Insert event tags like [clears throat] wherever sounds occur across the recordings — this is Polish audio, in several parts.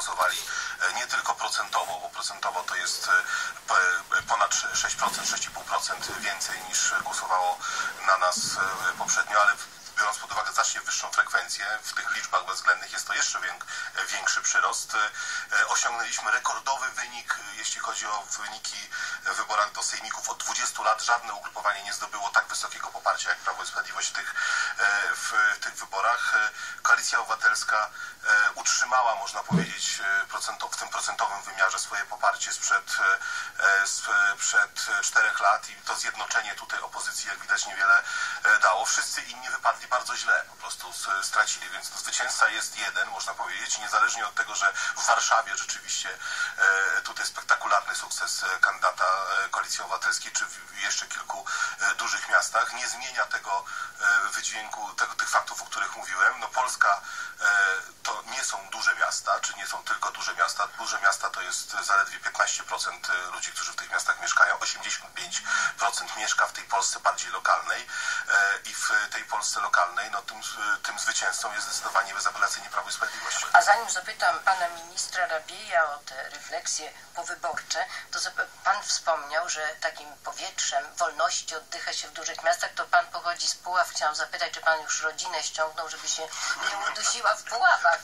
zagłosowali e, nie tylko procentowo, bo procentowo to jest e, p- ponad 6%, 6,5% więcej niż głosowało na nas e, poprzednio, ale biorąc pod uwagę znacznie wyższą frekwencję, w tych liczbach bezwzględnych jest to jeszcze większy przyrost. E, Osiągnęliśmy rekordowy wynik, e, jeśli chodzi o wyniki w wyborach do sejmików. Od 20 lat żadne ugrupowanie nie zdobyło tak wysokiego poparcia jak Prawo i Sprawiedliwość w tych, e, w tych wyborach. Koalicja Obywatelska utrzymała, można powiedzieć, w tym procentowym wymiarze swoje poparcie sprzed, sprzed czterech lat i to zjednoczenie tutaj opozycji, jak widać, niewiele dało. Wszyscy inni wypadli bardzo źle, po prostu stracili, więc zwycięzca jest jeden, można powiedzieć, niezależnie od tego, że w Warszawie rzeczywiście e, tutaj spektakularny sukces e, kandydata e, Koalicji Obywatelskiej, czy w jeszcze kilku dużych miastach, nie zmienia tego wydźwięku, tego, tych faktów, o których mówiłem. No Polska to nie są duże miasta, czy nie są tylko duże miasta. Duże miasta to jest zaledwie 15% ludzi, którzy w tych miastach mieszkają. 85% mieszka w tej Polsce bardziej lokalnej e, i w tej Polsce lokalnej, no tym, tym zwycięzcą jest zdecydowanie bezapelacyjnie Prawo i Sprawiedliwość. A zanim zapytam pana ministra Rabieja o te refleksje powyborcze, to pan wspomniał, że takim powietrzem wolności oddycha się w dużych miastach, to pan pochodzi z Puław. Chciałam zapytać, czy pan już rodzinę ściągnął, żeby się nie udusiła w Puławach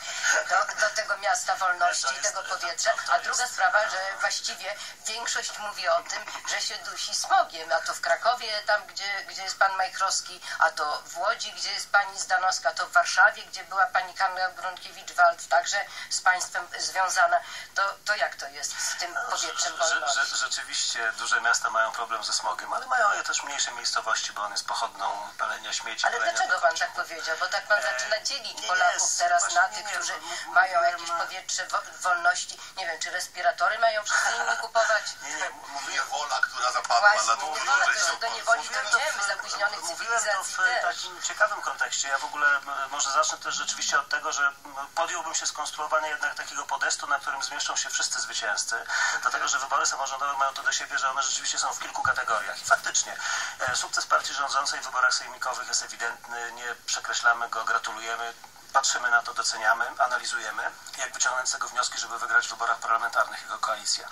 do, do tego miasta wolności, tego powietrza. A druga sprawa, że właściwie większość mówi o tym, że się dusi smogiem, a to w Krakowie, tam gdzie, gdzie jest pan Majchrowski, a to w Łodzi, gdzie jest pani Zdanowska, to w Warszawie, gdzie była pani Kamila Bronkiewicz-Walc, także z państwem związana. To, to jak to jest z tym powietrzem Że, że, wolności? rzeczywiście duże miasta mają problem ze smogiem, ale mają je też mniejsze miejscowości, bo on jest pochodną palenia śmieci. Ale dlaczego pan tak powiedział? Bo tak pan E, zaczyna dzielić Polaków teraz na tych, którzy mają jakieś powietrze wo- wolności. Nie wiem, czy respiratory mają wszyscy inni kupować? Nie, nie, Nie wola, która zapadła Właśnie, na nie dłużej to jest do niewoli dojdziemy, zapóźnionych Mówiłem to w takim ciekawym kontekście. Ja w ogóle może zacznę też rzeczywiście od tego, że podjąłbym się skonstruowania jednak takiego podestu, na którym zmieszczą się wszyscy zwycięzcy, dlatego że wybory samorządowe mają to do siebie, że one rzeczywiście są w kilku kategoriach. I faktycznie e, sukces partii rządzącej w wyborach sejmikowych jest ewidentny, nie przekreślamy go, gratulujemy. Patrzymy na to, doceniamy, analizujemy, jak wyciągnąć z tego wnioski, żeby wygrać w wyborach parlamentarnych jako koalicja.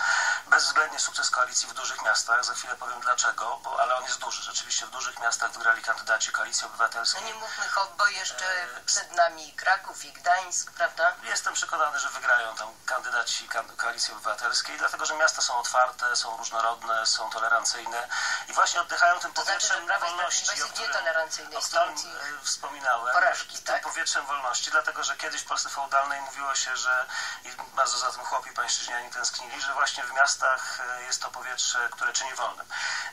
Bezwzględnie sukces koalicji w dużych miastach, za chwilę powiem dlaczego, bo, ale on jest duży. Rzeczywiście w dużych miastach wygrali kandydaci Koalicji No Obywatelskiej. nie mówmy bo jeszcze przed nami Kraków i Gdańsk, prawda? Jestem przekonany, że wygrają tam kandydaci kan- Koalicji Obywatelskiej, dlatego że miasta są otwarte, są różnorodne, są tolerancyjne i właśnie oddychają tym To znaczy, powietrzem Prawo i wolności, o jest którym, o e, wspominałem. porażki, tym tak? powietrzem wolności, dlatego że kiedyś w Polsce feudalnej mówiło się, że i bardzo za tym chłopi pańszczyźniani tęsknili, że właśnie w miastach e, jest to powietrze, które czyni wolnym.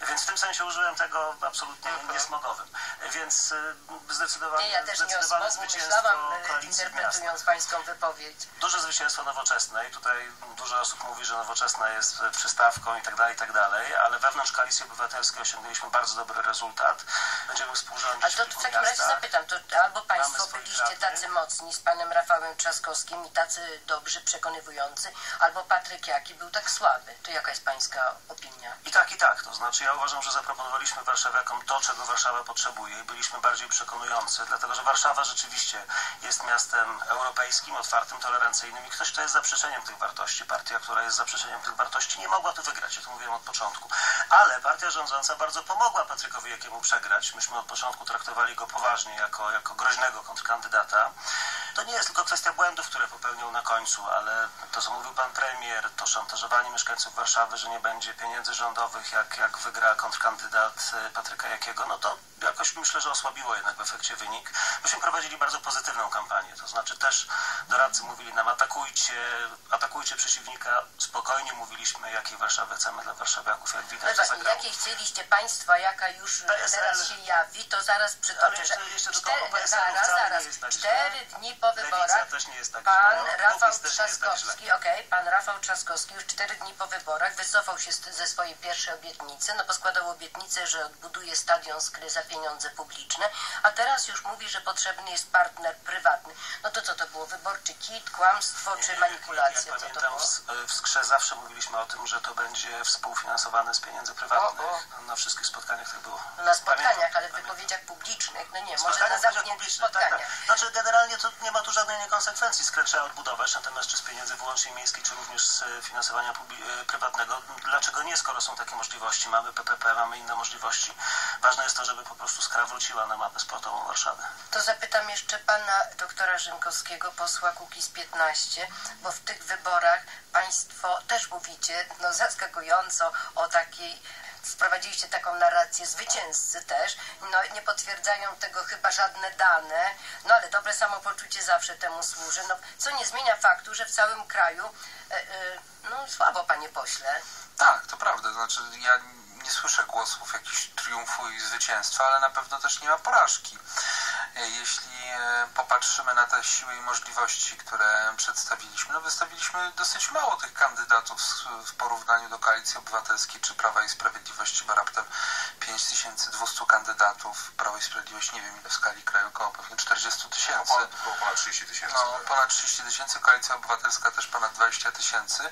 Więc w tym sensie użyłem tego absolutnie Mhm. niesmogowym. Więc e, zdecydowanie, Nie, ja też nie zdecydowane smogu zwycięstwo e, koalicji interpretując pańską wypowiedź. Duże zwycięstwo nowoczesnej. Tutaj dużo osób mówi, że nowoczesna jest przystawką i tak dalej, i tak dalej, ale wewnątrz Koalicji Obywatelskiej osiągnęliśmy bardzo dobry rezultat. Będziemy współrządzić A to w takim razie zapytam, to albo państwo byliście radnych. Tacy mocni z panem Rafałem Trzaskowskim i tacy dobrzy, przekonywujący, albo Patryk Jaki był tak słaby. To jaka jest pańska opinia? I tak, i tak. To znaczy ja uważam, że zaproponowaliśmy warszawiakom to, czego Warszawa potrzebuje i byliśmy bardziej przekonujący, dlatego że Warszawa rzeczywiście jest miastem europejskim, otwartym, tolerancyjnym i ktoś, kto jest zaprzeczeniem tych wartości, partia, która jest zaprzeczeniem tych wartości, nie mogła tu wygrać. Ja to mówiłem od początku. Ale partia rządząca bardzo pomogła Patrykowi Jakiemu przegrać. Myśmy od początku traktowali go poważnie jako, jako groźnego kontrkandydata. To nie jest tylko kwestia błędów, które popełnił na końcu, ale to, co mówił pan premier, to szantażowanie mieszkańców Warszawy, że nie będzie pieniędzy rządowych, jak, jak wygra kontrkandydat e, Patryka Jakiego, no to jakoś myślę, że osłabiło jednak w efekcie wynik. Myśmy prowadzili bardzo pozytywną kampanię, to znaczy też doradcy mówili nam atakujcie, atakujcie przeciwnika, spokojnie mówiliśmy, jakiej Warszawy chcemy dla warszawiaków, jak No widać, to właśnie, jakiej chcieliście państwa, jaka już PSL. teraz się jawi, to zaraz przytoczę, że cztery, zaraz, zaraz, tak cztery dni po wyborach tak Pan źle. Rafał tak. Trzaskowski, okej, pan Rafał Trzaskowski już cztery dni po wyborach wycofał się z, ze swojej pierwszej obietnicy, no bo składał obietnicę, że odbuduje stadion Skry za pieniądze publiczne, a teraz już mówi, że potrzebny jest partner prywatny. No to co to było? Wyborczy kit, kłamstwo czy manipulacja? Ja Co pamiętam, w, w Skrze zawsze mówiliśmy o tym, że to będzie współfinansowane z pieniędzy prywatnych. O, Na wszystkich spotkaniach tak było. Na spotkaniach, Pamiętam, ale w wypowiedziach publicznych, no nie, może na zamkniętych publicznych, tak, spotkaniach. tak. Znaczy generalnie to nie ma tu żadnej niekonsekwencji. Skrę trzeba odbudować, natomiast czy z pieniędzy wyłącznie miejskiej, czy również z e, finansowania e, prywatnego, dlaczego nie, skoro są takie możliwości? Mamy PPP, mamy inne możliwości. Ważne jest to, żeby po prostu Skra wróciła na mapę sportową Warszawy. To zapytam jeszcze pana doktora Rzymkowskiego, posła Kukiz 15, bo w tych wyborach państwo też mówicie, no zaskakująco o takiej wprowadziliście taką narrację zwycięzcy też, no nie potwierdzają tego chyba żadne dane, no ale dobre samopoczucie zawsze temu służy, no co nie zmienia faktu, że w całym kraju e, e, no słabo panie pośle. Tak, to prawda. Znaczy, ja nie słyszę głosów jakichś triumfu i zwycięstwa, ale na pewno też nie ma porażki. E, Jeśli e, popatrzymy na te siły i możliwości, które przedstawiliśmy, no wystawiliśmy dosyć mało tych kandydatów w porównaniu do Koalicji Obywatelskiej czy Prawa i Sprawiedliwości, bo raptem 5200 kandydatów. Prawo i Sprawiedliwość nie wiem ile w skali kraju, około pewnie 40 tysięcy. Około ponad 30 tysięcy. No, ponad 30 tysięcy, Koalicja Obywatelska też ponad 20 tysięcy.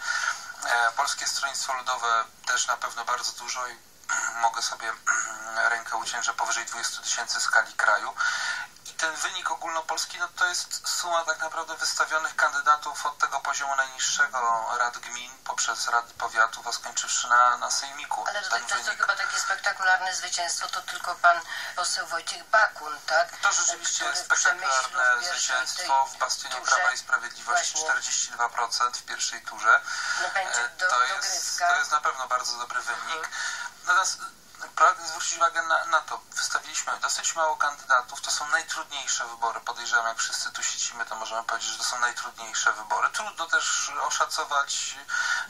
E, Polskie Stronnictwo Ludowe też na pewno bardzo dużo i [clears throat] mogę sobie [clears throat] rękę uciąć, że powyżej 20 tysięcy skali kraju. Ten wynik ogólnopolski, no to jest suma tak naprawdę wystawionych kandydatów od tego poziomu najniższego rad gmin poprzez rady powiatów, a skończywszy na, na sejmiku. Ale to, ten to, to wynik. chyba takie spektakularne zwycięstwo to tylko pan poseł Wojciech Bakun, tak? To rzeczywiście jest spektakularne zwycięstwo w bastionie turze Prawa i Sprawiedliwości właśnie 42% w pierwszej turze. No będzie E, do, to, jest, to jest na pewno bardzo dobry wynik. Natomiast e, pragnę zwrócić uwagę na, na to. Wystawiliśmy dosyć mało kandydatów. To są najtrudniejsze wybory. Podejrzewam, jak wszyscy tu siedzimy, to możemy powiedzieć, że to są najtrudniejsze wybory. Trudno też oszacować,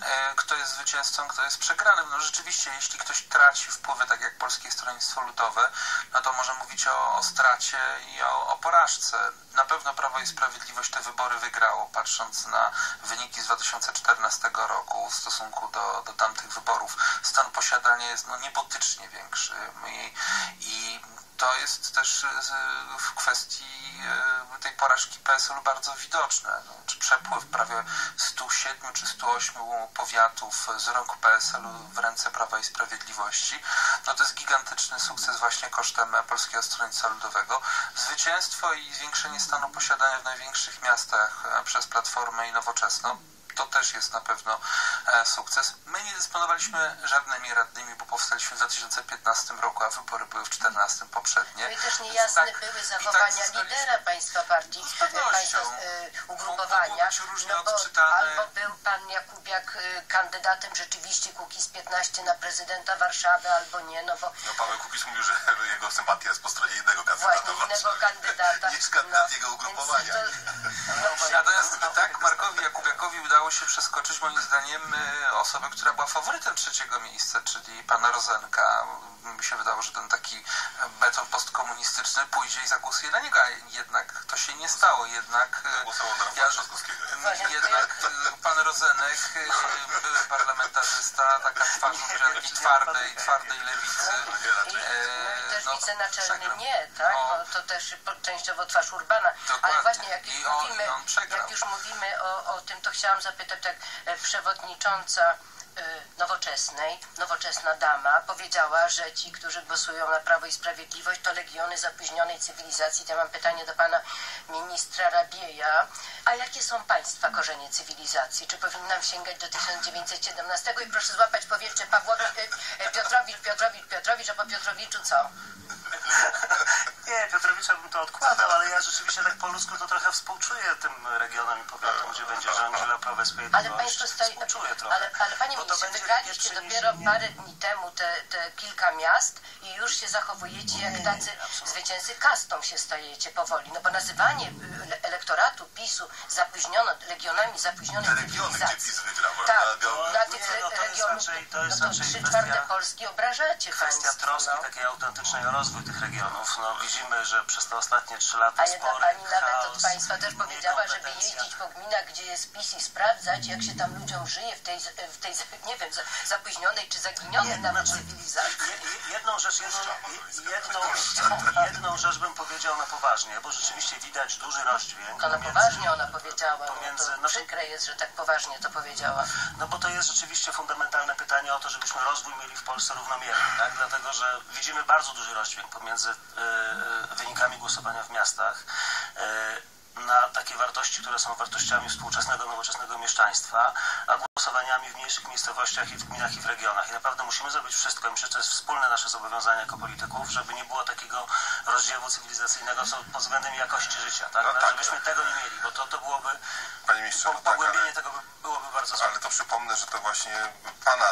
e, kto jest zwycięzcą, kto jest przegranym. No rzeczywiście, jeśli ktoś traci wpływy, tak jak Polskie Stronnictwo Ludowe, no to może mówić o, o stracie i o, o porażce. Na pewno Prawo i Sprawiedliwość te wybory wygrało, patrząc na wyniki z 2014 roku w stosunku do, do tamtych wyborów. Stan posiadania jest no, niebotycznie większy i, i to jest też e, w kwestii e, tej porażki PSL-u bardzo widoczne. No, czy przepływ prawie 107 czy 108 powiatów z rąk PSL-u w ręce Prawa i Sprawiedliwości, no to jest gigantyczny sukces właśnie kosztem Polskiego Stronnictwa Ludowego. Zwycięstwo i zwiększenie stanu posiadania w największych miastach e, przez Platformę i Nowoczesną to też jest na pewno sukces. My nie dysponowaliśmy żadnymi radnymi, bo powstaliśmy w 2015 roku, a wybory były w 2014 poprzednie. No i też niejasne tak- były i zachowania tak lidera państwa partii, Z pewnością. państwa e, ugrupowania. No bo albo był pan Jakubiak e, kandydatem rzeczywiście Kukiz 15 na prezydenta Warszawy, albo nie, no bo No Paweł Kukiz mówił, że [laughs] jego sympatia jest po stronie jednego kandydata. właśnie innego kandydata. [laughs] Niż kandydat no, jego ugrupowania. to- no właśnie. Natomiast i tak Markowi Jakubiakowi udało się przeskoczyć moim zdaniem y, osobę, która była faworytem trzeciego miejsca, czyli pana Rozenka. Mi się wydało, że ten taki beton postkomunistyczny pójdzie i zagłosuje na niego, a jednak to się nie stało. Jednak Głosował na Rafała Trzaskowskiego. Właśnie, jednak y, pan Rozenek, były parlamentarzysta, taka twarz takiej twardej, twardej lewicy. I, no też no, wicenaczelny przegrał. nie, tak? No. Bo to też częściowo twarz Urbana. Ale właśnie jak już, on- mówimy, jak już mówimy o, o tym, to chciałam zapytać, tak e, przewodnicząca e, nowoczesnej, nowoczesna dama powiedziała, że ci, którzy głosują na Prawo i Sprawiedliwość to legiony zapóźnionej cywilizacji. To ja mam pytanie do pana ministra Rabieja. A jakie są państwa korzenie cywilizacji? Czy powinnam sięgać do 1917 i proszę złapać powietrze Pawłowi, e, Piotrowicz, Piotrowicz, Piotrowicz, a po Piotrowiczu co? [laughs] Nie, Piotrowicza bym to odkładał, ale ja rzeczywiście tak po ludzku to trochę współczuję tym regionom i powiatom, gdzie będzie rządziła Prawo i Ale Sprawiedliwość. państwo stoi, Współczuję trochę. ale, ale panie ministrze, wygraliście dopiero parę dni temu te, te kilka miast i już się zachowujecie jak tacy zwycięzcy kastą się stajecie powoli. No bo nazywanie y, elektoratu PiSu zapóźniono, legionami zapóźnionej Te regiony, gdzie. PiS wygrał, Tak, na tych Nie, no to regionów, raczej- to jest no to trzy kwestia- czwarte Polski obrażacie Kwestia państwo. troski No. takiej autentycznej o rozwój tych regionów. No, widzimy, że przez te ostatnie trzy lata A jedna spory, pani nawet chaos, od państwa też powiedziała, żeby jeździć po gminach, gdzie jest PiS i sprawdzać, jak się tam ludziom żyje w tej, w tej [laughs] nie wiem, za- zapóźnionej czy zaginionej nawet cywilizacji. Je- je- Jedną rzecz, jedną, je- jedną, jedną rzecz bym powiedział na poważnie, bo rzeczywiście widać duży rozdźwięk. To na poważnie ona powiedziała, pomiędzy- no przykre jest, że tak poważnie to powiedziała. No bo to jest rzeczywiście fundamentalne pytanie o to, żebyśmy rozwój mieli w Polsce równomierny, tak? Dlatego, że widzimy bardzo duży rozdźwięk pomiędzy e, e, wynikami głosowania w miastach e, na takie wartości, które są wartościami współczesnego, nowoczesnego mieszczaństwa, a głosowaniami w mniejszych miejscowościach i w gminach i w regionach. I naprawdę musimy zrobić wszystko, i myślę, że to jest wspólne nasze zobowiązanie jako polityków, żeby nie było takiego rozdziewu cywilizacyjnego co- pod względem jakości życia, tak? No tak. Żebyśmy tego nie mieli, bo to, to byłoby, Panie ministrze, po, no tak, pogłębienie ale... tego by, byłoby bardzo złe. Ale to przypomnę, że to właśnie pana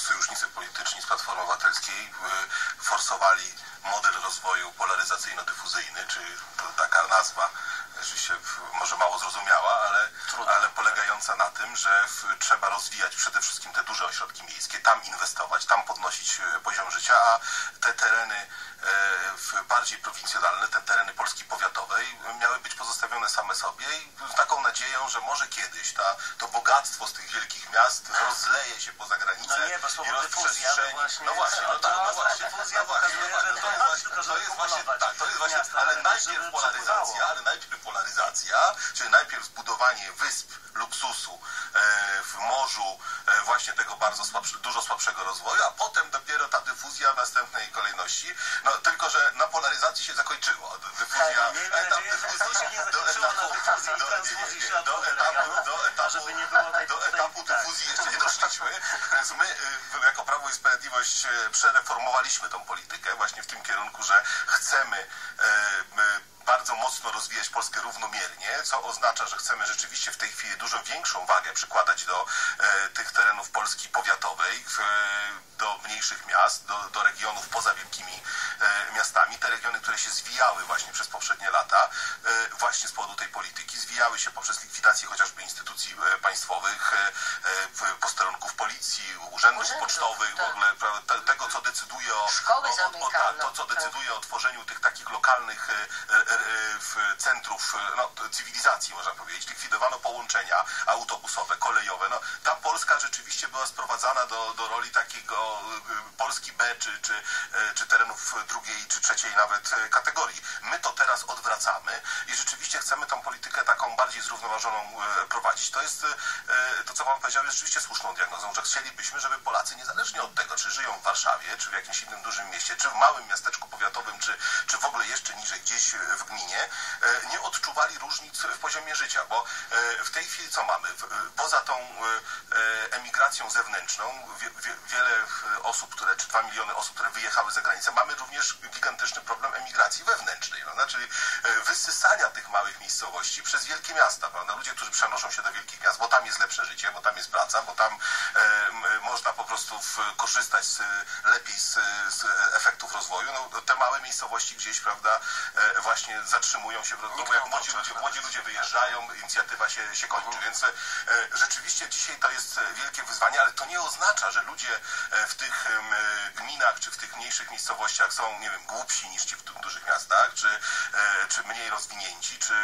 sojusznicy polityczni z Platformy Obywatelskiej y, forsowali model rozwoju polaryzacyjno-dyfuzyjny, czy taka nazwa rzeczywiście w- może mało zrozumiała, ale, ale polegająca na tym, że w, trzeba rozwijać przede wszystkim te duże ośrodki miejskie, tam inwestować, tam podnosić e, poziom życia, a te tereny bardziej prowincjonalne, te tereny Polski powiatowej miały być pozostawione same sobie i z taką nadzieją, że może kiedyś ta, to bogactwo z tych wielkich miast rozleje się poza granicę No nie, bo słowo i rozprzestrzeni. no właśnie, no właśnie, no tak, no właśnie, no właśnie, no właśnie, to jest tylko, właśnie, to jest właśnie, tak, to jest właśnie, ale najpierw polaryzacja, ale najpierw polaryzacja, czyli najpierw zbudowanie wysp luksusu e, w morzu e, właśnie tego bardzo słabsze, dużo słabszego rozwoju, a potem dopiero ta dyfuzja w następnej kolejności. No tylko, że na polaryzacji się zakończyło. Dyfuzja, Tak, miejmy etap nadzieję, że to się nie [laughs] do na etapu- dyfuzji i do- transfuzji etapu, do etapu, żeby nie było tej- do tej- etapu dyfuzji jeszcze nie doszliśmy. Więc my y, jako Prawo i Sprawiedliwość y, przereformowaliśmy tą politykę właśnie w tym kierunku, że chcemy y, bardzo mocno rozwijać Polskę równomiernie, co oznacza, że chcemy rzeczywiście w tej chwili dużo większą wagę przykładać do e, tych terenów Polski powiatowej, w, e, do mniejszych miast, do, do regionów poza wielkimi e, miastami. Te regiony, które się zwijały właśnie przez poprzednie lata, e, właśnie z powodu tej polityki, zwijały się poprzez likwidację chociażby instytucji e, państwowych, w- posterunków policji, urzędów Urzędów, pocztowych, w tak. ogóle prawda, te, tego, co decyduje o, o, o, o, to, co tak. decyduje o tworzeniu tych takich lokalnych w centrów no, cywilizacji, można powiedzieć. Likwidowano połączenia autobusowe, kolejowe. No, ta Polska rzeczywiście była sprowadzana do, do roli takiego e, Polski B, czy, czy, e, czy terenów drugiej, czy trzeciej nawet kategorii. My to teraz odwracamy i rzeczywiście chcemy tą politykę taką bardziej zrównoważoną e, prowadzić. To jest to, co Pan powiedział, jest rzeczywiście słuszną diagnozą, że chcielibyśmy, żeby Polacy niezależnie od tego, czy żyją w Warszawie, czy w jakimś innym dużym mieście, czy w małym miasteczku powiatowym, czy, czy w ogóle jeszcze niżej gdzieś w gminie, e, nie odczuwali różnic w poziomie życia, bo e, w tej chwili co mamy? E, Poza tą emigracją zewnętrzną, wie, wie, wiele osób, które, czy dwa miliony osób, które wyjechały za granicę, mamy również gigantyczny problem emigracji wewnętrznej, prawda? czyli e, wysysania tych małych miejscowości przez wielkie miasta. Prawda? Ludzie, którzy przenoszą się do wielkich miast, bo tam jest lepsze życie, bo tam jest praca, bo tam można po prostu korzystać z, lepiej z, z efektów rozwoju. No, te małe miejscowości gdzieś, prawda, właśnie zatrzymują się w bo jak młodzi ludzie, młodzi ludzie wyjeżdżają, inicjatywa się, się kończy. Więc e, rzeczywiście dzisiaj to jest e, wielkie wyzwanie, ale to nie oznacza, że ludzie e, w tych gminach czy w tych mniejszych miejscowościach są, nie wiem, głupsi niż ci w du- dużych miastach, czy, czy mniej rozwinięci, czy,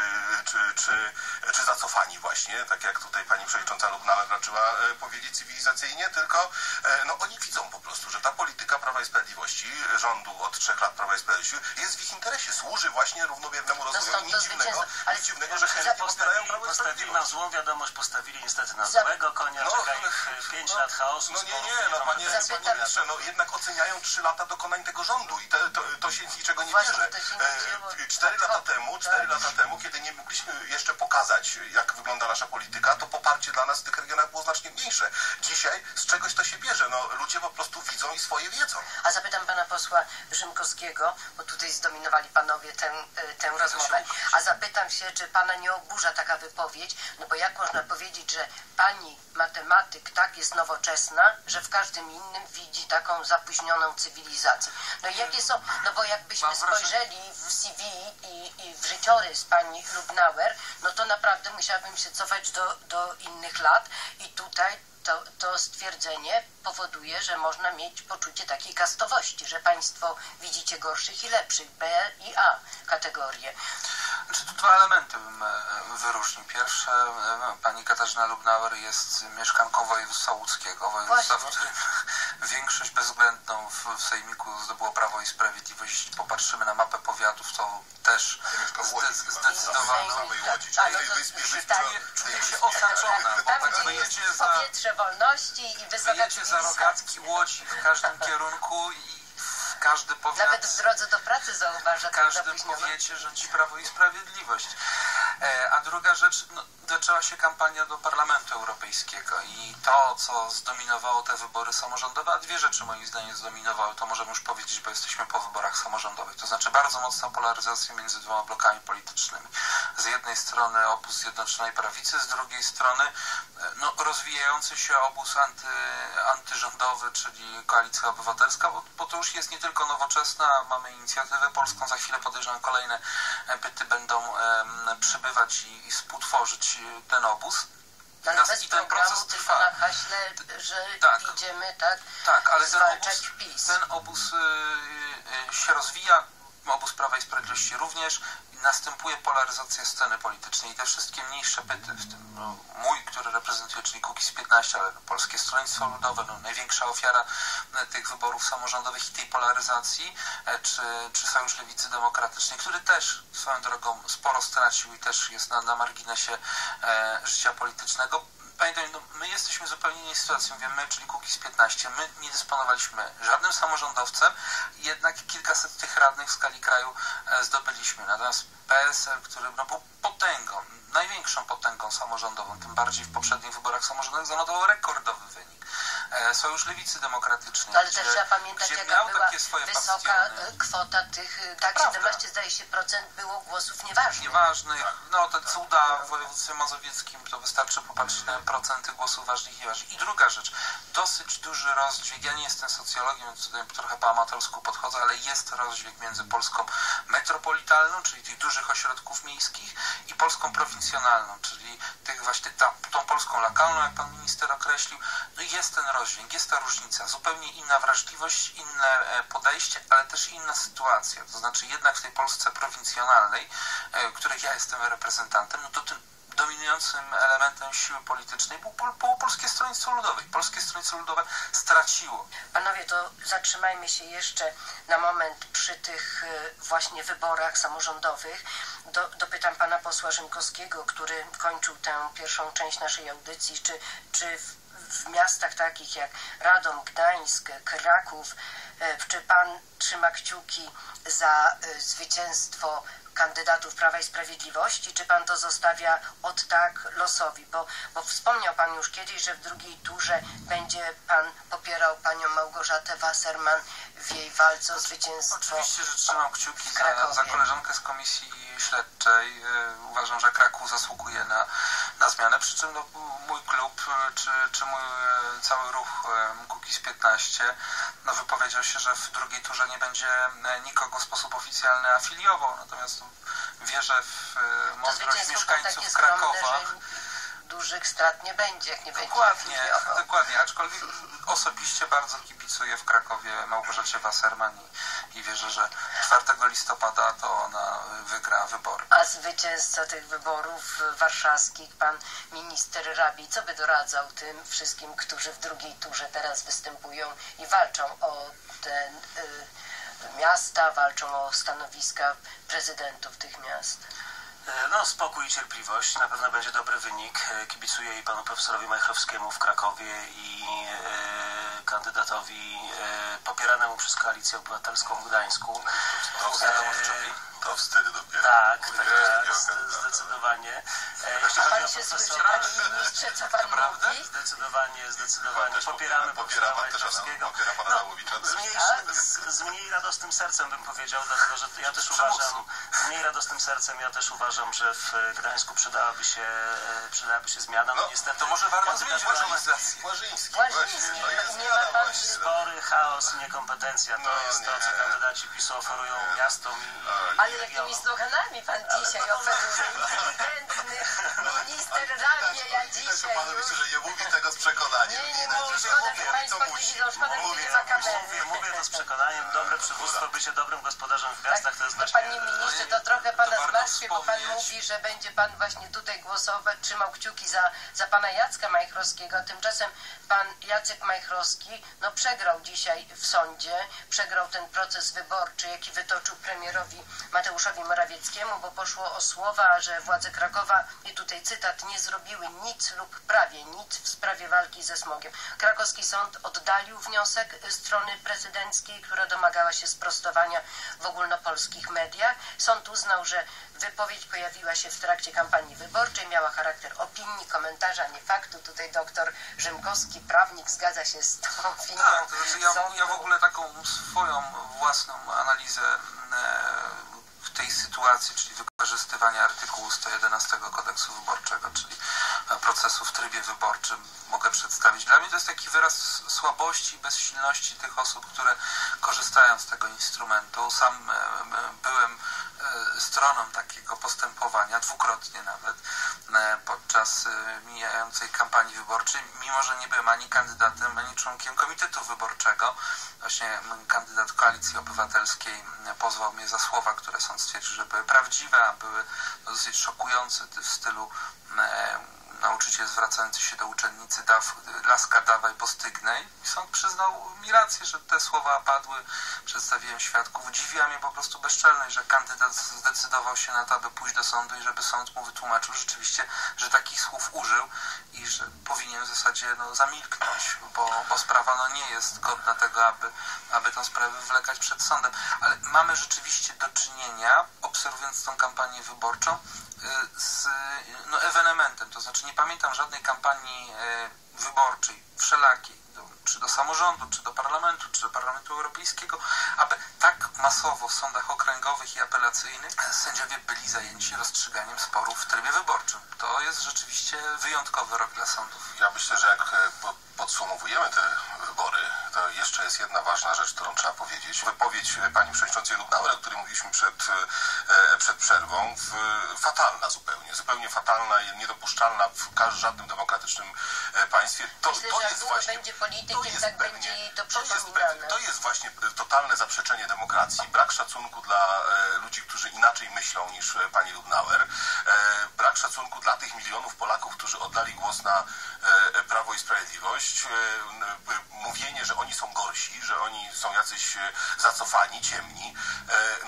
czy, czy, czy zacofani właśnie, tak jak tutaj pani przewodnicząca Lubnauer raczyła powiedzieć cywilizacyjnie, tylko no, oni widzą po prostu, że ta polityka Prawa i Sprawiedliwości, rządu od trzech lat Prawa i Sprawiedliwości jest w ich interesie, służy właśnie równomiernemu rozwojowi. Nic dziwnego. Ale nic dziwnego, że chętnie popierają Postawili, Prawo i nam złą wiadomość, postawili niestety na złego konia, No, czeka ale- ich 5 no, lat chaosu. No nie, nie, no panie, panie ministrze, no jednak oceniają trzy lata dokonań tego rządu i te, to, to się z niczego nie bierze. E. Cztery Tak. lata temu, cztery lata temu, kiedy nie mogliśmy jeszcze pokazać, jak wygląda nasza polityka, to poparcie dla nas w tych regionach było znacznie mniejsze. Dzisiaj z czegoś to się bierze. No, ludzie po prostu widzą i swoje wiedzą. A zapytam pana posła Rzymkowskiego, bo tutaj zdominowali panowie y, tę rozmowę. A zapytam się, czy pana nie oburza taka wypowiedź, no bo jak można powiedzieć, że pani matematyk tak jest nowoczesna, że w każdym innym widzi taką zapóźnioną cywilizację. No i jakie są, no bo jakbyśmy spojrzeli w CV i, i w życiorys pani Lubnauer, no to naprawdę musiałabym się cofać do, do innych lat i tutaj to, to stwierdzenie powoduje, że można mieć poczucie takiej kastowości, że państwo widzicie gorszych i lepszych, B i A kategorie. Znaczy, tu dwa elementy bym e, wyróżnił. Pierwsze, e, pani Katarzyna Lubnauer jest mieszkanką województwa łódzkiego, województwa, w Właśnie. którym [laughs] większość bezwzględną w, w Sejmiku zdobyło Prawo i Sprawiedliwość. Jeśli popatrzymy na mapę powiatów, to też w zde- W Łodzi, Tak, czyli ale to wyspie, przy wyspie, takim- czyli czuje się wyspie. osaczona, bo Tam, tak gdzie jest powietrze wolności i wysoka za rogatki Łodzi w każdym kierunku i w każdy powiat... Nawet w drodze do pracy zauważa w tak każdym zapóźnione. powiecie rządzi Prawo i Sprawiedliwość. E, a druga rzecz, no, zaczęła się kampania do Parlamentu Europejskiego i to, co zdominowało te wybory samorządowe, a dwie rzeczy moim zdaniem zdominowały, to możemy już powiedzieć, bo jesteśmy po wyborach samorządowych. To znaczy bardzo mocna polaryzacja między dwoma blokami politycznymi. Z jednej strony obóz Zjednoczonej Prawicy, z drugiej strony no, rozwijający się obóz anty, antyrządowy, czyli Koalicja Obywatelska, bo, bo to już jest nie tylko nowoczesna, mamy inicjatywę polską, za chwilę podejrzewam kolejne byty będą em, przybywać i, i współtworzyć e, ten obóz. Ale Nas- bez i ten proces trwa. na haśle, że Tak. idziemy, tak, Tak, ale ten obóz, PiS. ten obóz y, y, się rozwija, obóz Prawa i Sprawiedliwości również następuje polaryzacja sceny politycznej i te wszystkie mniejsze byty, w tym no, mój, który reprezentuje, czyli Kukiz 15, ale Polskie Stronnictwo Ludowe, no, największa ofiara e, tych wyborów samorządowych i tej polaryzacji, e, czy, czy Sojusz Lewicy Demokratycznej, który też swoją drogą sporo stracił i też jest na, na marginesie e, życia politycznego. Pamiętaj, no, my jesteśmy zupełnie innej sytuacji, mówię my, czyli Kukiz 15. My nie dysponowaliśmy żadnym samorządowcem, jednak kilkaset tych radnych w skali kraju e, zdobyliśmy. Natomiast PSL, który no, był potęgą, największą potęgą samorządową, tym bardziej w poprzednich wyborach samorządowych, zanotował rekordowy wynik. E, Sojusz Lewicy Demokratycznej, No, ale gdzie, też trzeba pamiętać, jaka była wysoka bastiony. e, kwota tych, e, tak, Prawda. 17 zdaje się procent było głosów nieważnych. nieważnych. No te cuda w województwie mazowieckim, to wystarczy popatrzeć na procenty głosów ważnych i nieważnych. I druga rzecz, dosyć duży rozdźwięk, ja nie jestem socjologiem, więc tutaj trochę po amatorsku podchodzę, ale jest rozdźwięk między Polską metropolitalną, czyli tych dużych ośrodków miejskich i Polską prowincjonalną, czyli tych właśnie ta, tą Polską lokalną, jak pan minister określił. No jest ten rozdźwięk, jest ta różnica, zupełnie inna wrażliwość, inne e, podejście, ale też inna sytuacja. To znaczy jednak w tej Polsce prowincjonalnej, e, której ja jestem reprezentantem, no to tym dominującym elementem siły politycznej było, było Polskie Stronnictwo Ludowe. I Polskie Stronnictwo Ludowe straciło. Panowie, to zatrzymajmy się jeszcze na moment przy tych e, właśnie wyborach samorządowych. Do, dopytam pana posła Rzymkowskiego, który kończył tę pierwszą część naszej audycji, czy, czy w, w miastach takich jak Radom, Gdańsk, Kraków, e, czy pan trzyma kciuki za e, zwycięstwo kandydatów Prawa i Sprawiedliwości, czy pan to zostawia od tak losowi? Bo, bo wspomniał pan już kiedyś, że w drugiej turze będzie pan popierał panią Małgorzatę Wasserman w jej walce o zwycięstwo. Oczywiście, że trzymam kciuki za, za koleżankę z komisji śledczej. E, Uważam, że Kraków zasługuje na, na zmianę. Przy czym no, mój klub, e, czy, czy mój e, cały ruch e, Kukiz 15 no, wypowiedział się, że w drugiej turze nie będzie nikogo w sposób oficjalny afiliował. Natomiast no, wierzę w mądrość mieszkańców Krakowa. Dużych strat nie będzie, jak nie będzie Dokładnie, dokładnie. Aczkolwiek osobiście bardzo kibicuję w Krakowie Małgorzacie Wasserman i, i wierzę, że 4 listopada to ona wygra wybory. A zwycięzca tych wyborów warszawskich, pan minister Rabi, co by doradzał tym wszystkim, którzy w drugiej turze teraz występują i walczą o te y, miasta, walczą o stanowiska prezydentów tych miast? E, No, spokój i cierpliwość. Na pewno będzie dobry wynik. E, Kibicuję i panu profesorowi Majchrowskiemu w Krakowie i e, kandydatowi popieranemu przez Koalicję Obywatelską w Gdańsku. E, to wstyd dopiero. tak, tak, tak, zdecydowanie. E, Jeśli A chodzi pan o się słyszy, panie ministrze, co pan Naprawdę? mówi? Zdecydowanie, Pan zdecydowanie. też Popieramy popiera, pan też, popiera pana No, z, mniejszym, z, z mniej radosnym sercem bym powiedział, dlatego że ja też uważam, z mniej radosnym sercem ja też uważam, że w Gdańsku przydałaby się, e, przydałaby się zmiana. No, No, niestety To może warto zmienić organizację. Łażyński, Łażyński, pan-. Spory chaos, niekompetencja to No jest to, co kandydaci PiSu oferują miastom i, Ale. Jakimi sloganami pan dzisiaj oferuje? Inteligentny, minister Widać, że dzisiaj panu myślę, że nie mówi tego z przekonaniem. Nie, nie mówi, szkoda, że państwo nie widzą, szkoda, że Mówię, nie mówię, to z przekonaniem. Dobre przywództwo, bycie dobrym gospodarzem w miastach to jest No, znacznie... panie ministrze, to trochę pana warto zmartwi, bo pan mówi, że będzie pan właśnie tutaj głosować, trzymał kciuki za, za pana Jacka Majchrowskiego. Tymczasem pan Jacek Majchrowski no, przegrał dzisiaj w sądzie, przegrał ten proces wyborczy, jaki wytoczył premierowi Mateuszowi Morawieckiemu, bo poszło o słowa, że władze Krakowa, i tutaj cytat, nie zrobiły nic lub prawie nic w sprawie walki ze smogiem. Krakowski sąd oddalił wniosek strony prezydenckiej, która domagała się sprostowania w ogólnopolskich mediach. Sąd uznał, że wypowiedź pojawiła się w trakcie kampanii wyborczej, miała charakter opinii, komentarza, nie faktu. Tutaj doktor Rzymkowski, prawnik, zgadza się z tą opinią. Tak, to znaczy ja, ja w ogóle taką swoją własną analizę e, w tej sytuacji, czyli wykorzystywania artykułu 111 kodeksu wyborczego, czyli e, procesu w trybie wyborczym mogę przedstawić. Dla mnie to jest taki wyraz słabości i bezsilności tych osób, które korzystają z tego instrumentu. Sam e, e, byłem stroną takiego postępowania, dwukrotnie nawet, podczas mijającej kampanii wyborczej, mimo że nie byłem ani kandydatem, ani członkiem komitetu wyborczego. Właśnie kandydat Koalicji Obywatelskiej pozwał mnie za słowa, które sąd stwierdził, że były prawdziwe, a były dosyć szokujące w stylu e, nauczyciel zwracający się do uczennicy daw, laska dawaj, bo i sąd przyznał mi rację, że te słowa padły, przedstawiłem świadków. Dziwiła mnie po prostu bezczelność, że kandydat zdecydował się na to, aby pójść do sądu i żeby sąd mu wytłumaczył rzeczywiście, że takich słów użył i że powinien w zasadzie no, zamilknąć, bo, bo sprawa no, nie jest godna tego, aby, aby tę sprawę wlekać przed sądem. Ale mamy rzeczywiście do czynienia, obserwując tą kampanię wyborczą, y, z no, ewenementem. To znaczy nie pamiętam żadnej kampanii y, wyborczej, wszelakiej, czy do samorządu, czy do parlamentu, czy do Parlamentu Europejskiego, aby tak masowo w sądach okręgowych i apelacyjnych sędziowie byli zajęci rozstrzyganiem sporów w trybie wyborczym. To jest rzeczywiście wyjątkowy rok dla sądów. Ja myślę, że jak e, podsumowujemy te wybory, to jeszcze jest jedna ważna rzecz, którą trzeba powiedzieć. Wypowiedź pani przewodniczącej Lubnauer, o której mówiliśmy przed, e, przed przerwą, w, fatalna zupełnie, zupełnie fatalna i niedopuszczalna w żadnym demokratycznym e, państwie. To, Myślę, to jest właśnie będzie politykiem, to jest tak pewnie- to to jest, pewnie- to jest właśnie totalne zaprzeczenie demokracji, brak szacunku dla e, ludzi, którzy inaczej myślą niż pani Lubnauer, brak szacunku dla tych milionów Polaków, którzy oddali głos na Prawo i Sprawiedliwość, e, e, mówienie, że oni są gorsi, że oni są jacyś e, zacofani, ciemni,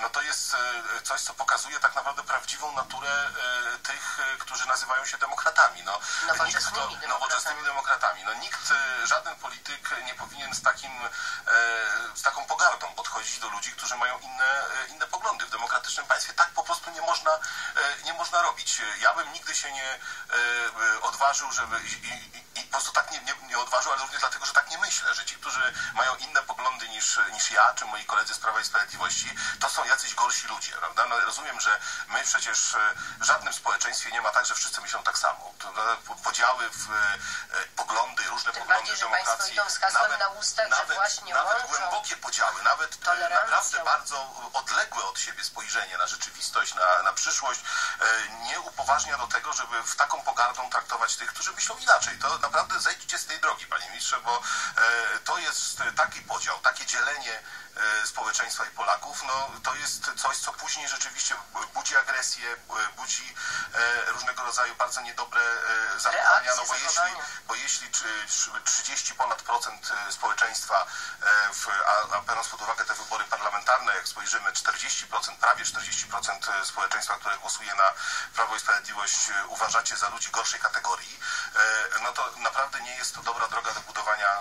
no to jest coś, co pokazuje tak naprawdę prawdziwą naturę tych, którzy nazywają się demokratami. No, Nowoczesnymi nikt, kto- demokratami. nowoczesnymi demokratami. No nikt, żaden polityk nie powinien z takim, z taką pogardą podchodzić do ludzi, którzy mają inne, inne poglądy. W demokratycznym państwie tak po prostu nie można, nie można robić. Ja bym nigdy się nie odważył, żeby i, i, odważył, ale również dlatego, że tak nie myślę, że ci, którzy mają inne poglądy niż, niż ja, czy moi koledzy z Prawa i Sprawiedliwości, to są jacyś gorsi ludzie, prawda? No, rozumiem, że my przecież e, w żadnym społeczeństwie nie ma tak, że wszyscy myślą tak samo. No, podziały w e, poglądy, różne Tym poglądy bardziej, demokracji. hasłem na ustach, nawet, właśnie nawet głębokie podziały, nawet e, naprawdę bardzo odległe od siebie spojrzenie na rzeczywistość, na, na przyszłość, nie upoważnia do tego, żeby w taką pogardą traktować tych, którzy myślą inaczej. To naprawdę zejdźcie z tej drogi, panie ministrze, bo e, to jest taki podział, takie dzielenie społeczeństwa i Polaków, no to jest coś, co później rzeczywiście budzi agresję, e, budzi e, różnego rodzaju bardzo niedobre e, zachowania, no bo jeśli, bo jeśli czy- czy 30 ponad procent e, społeczeństwa, e, w, a, a biorąc pod uwagę te wybory parlamentarne, jak spojrzymy 40%, prawie 40% społeczeństwa, które głosuje na Prawo i Sprawiedliwość e, uważacie za ludzi gorszej kategorii, e, no to naprawdę nie jest to dobra droga do budowania e,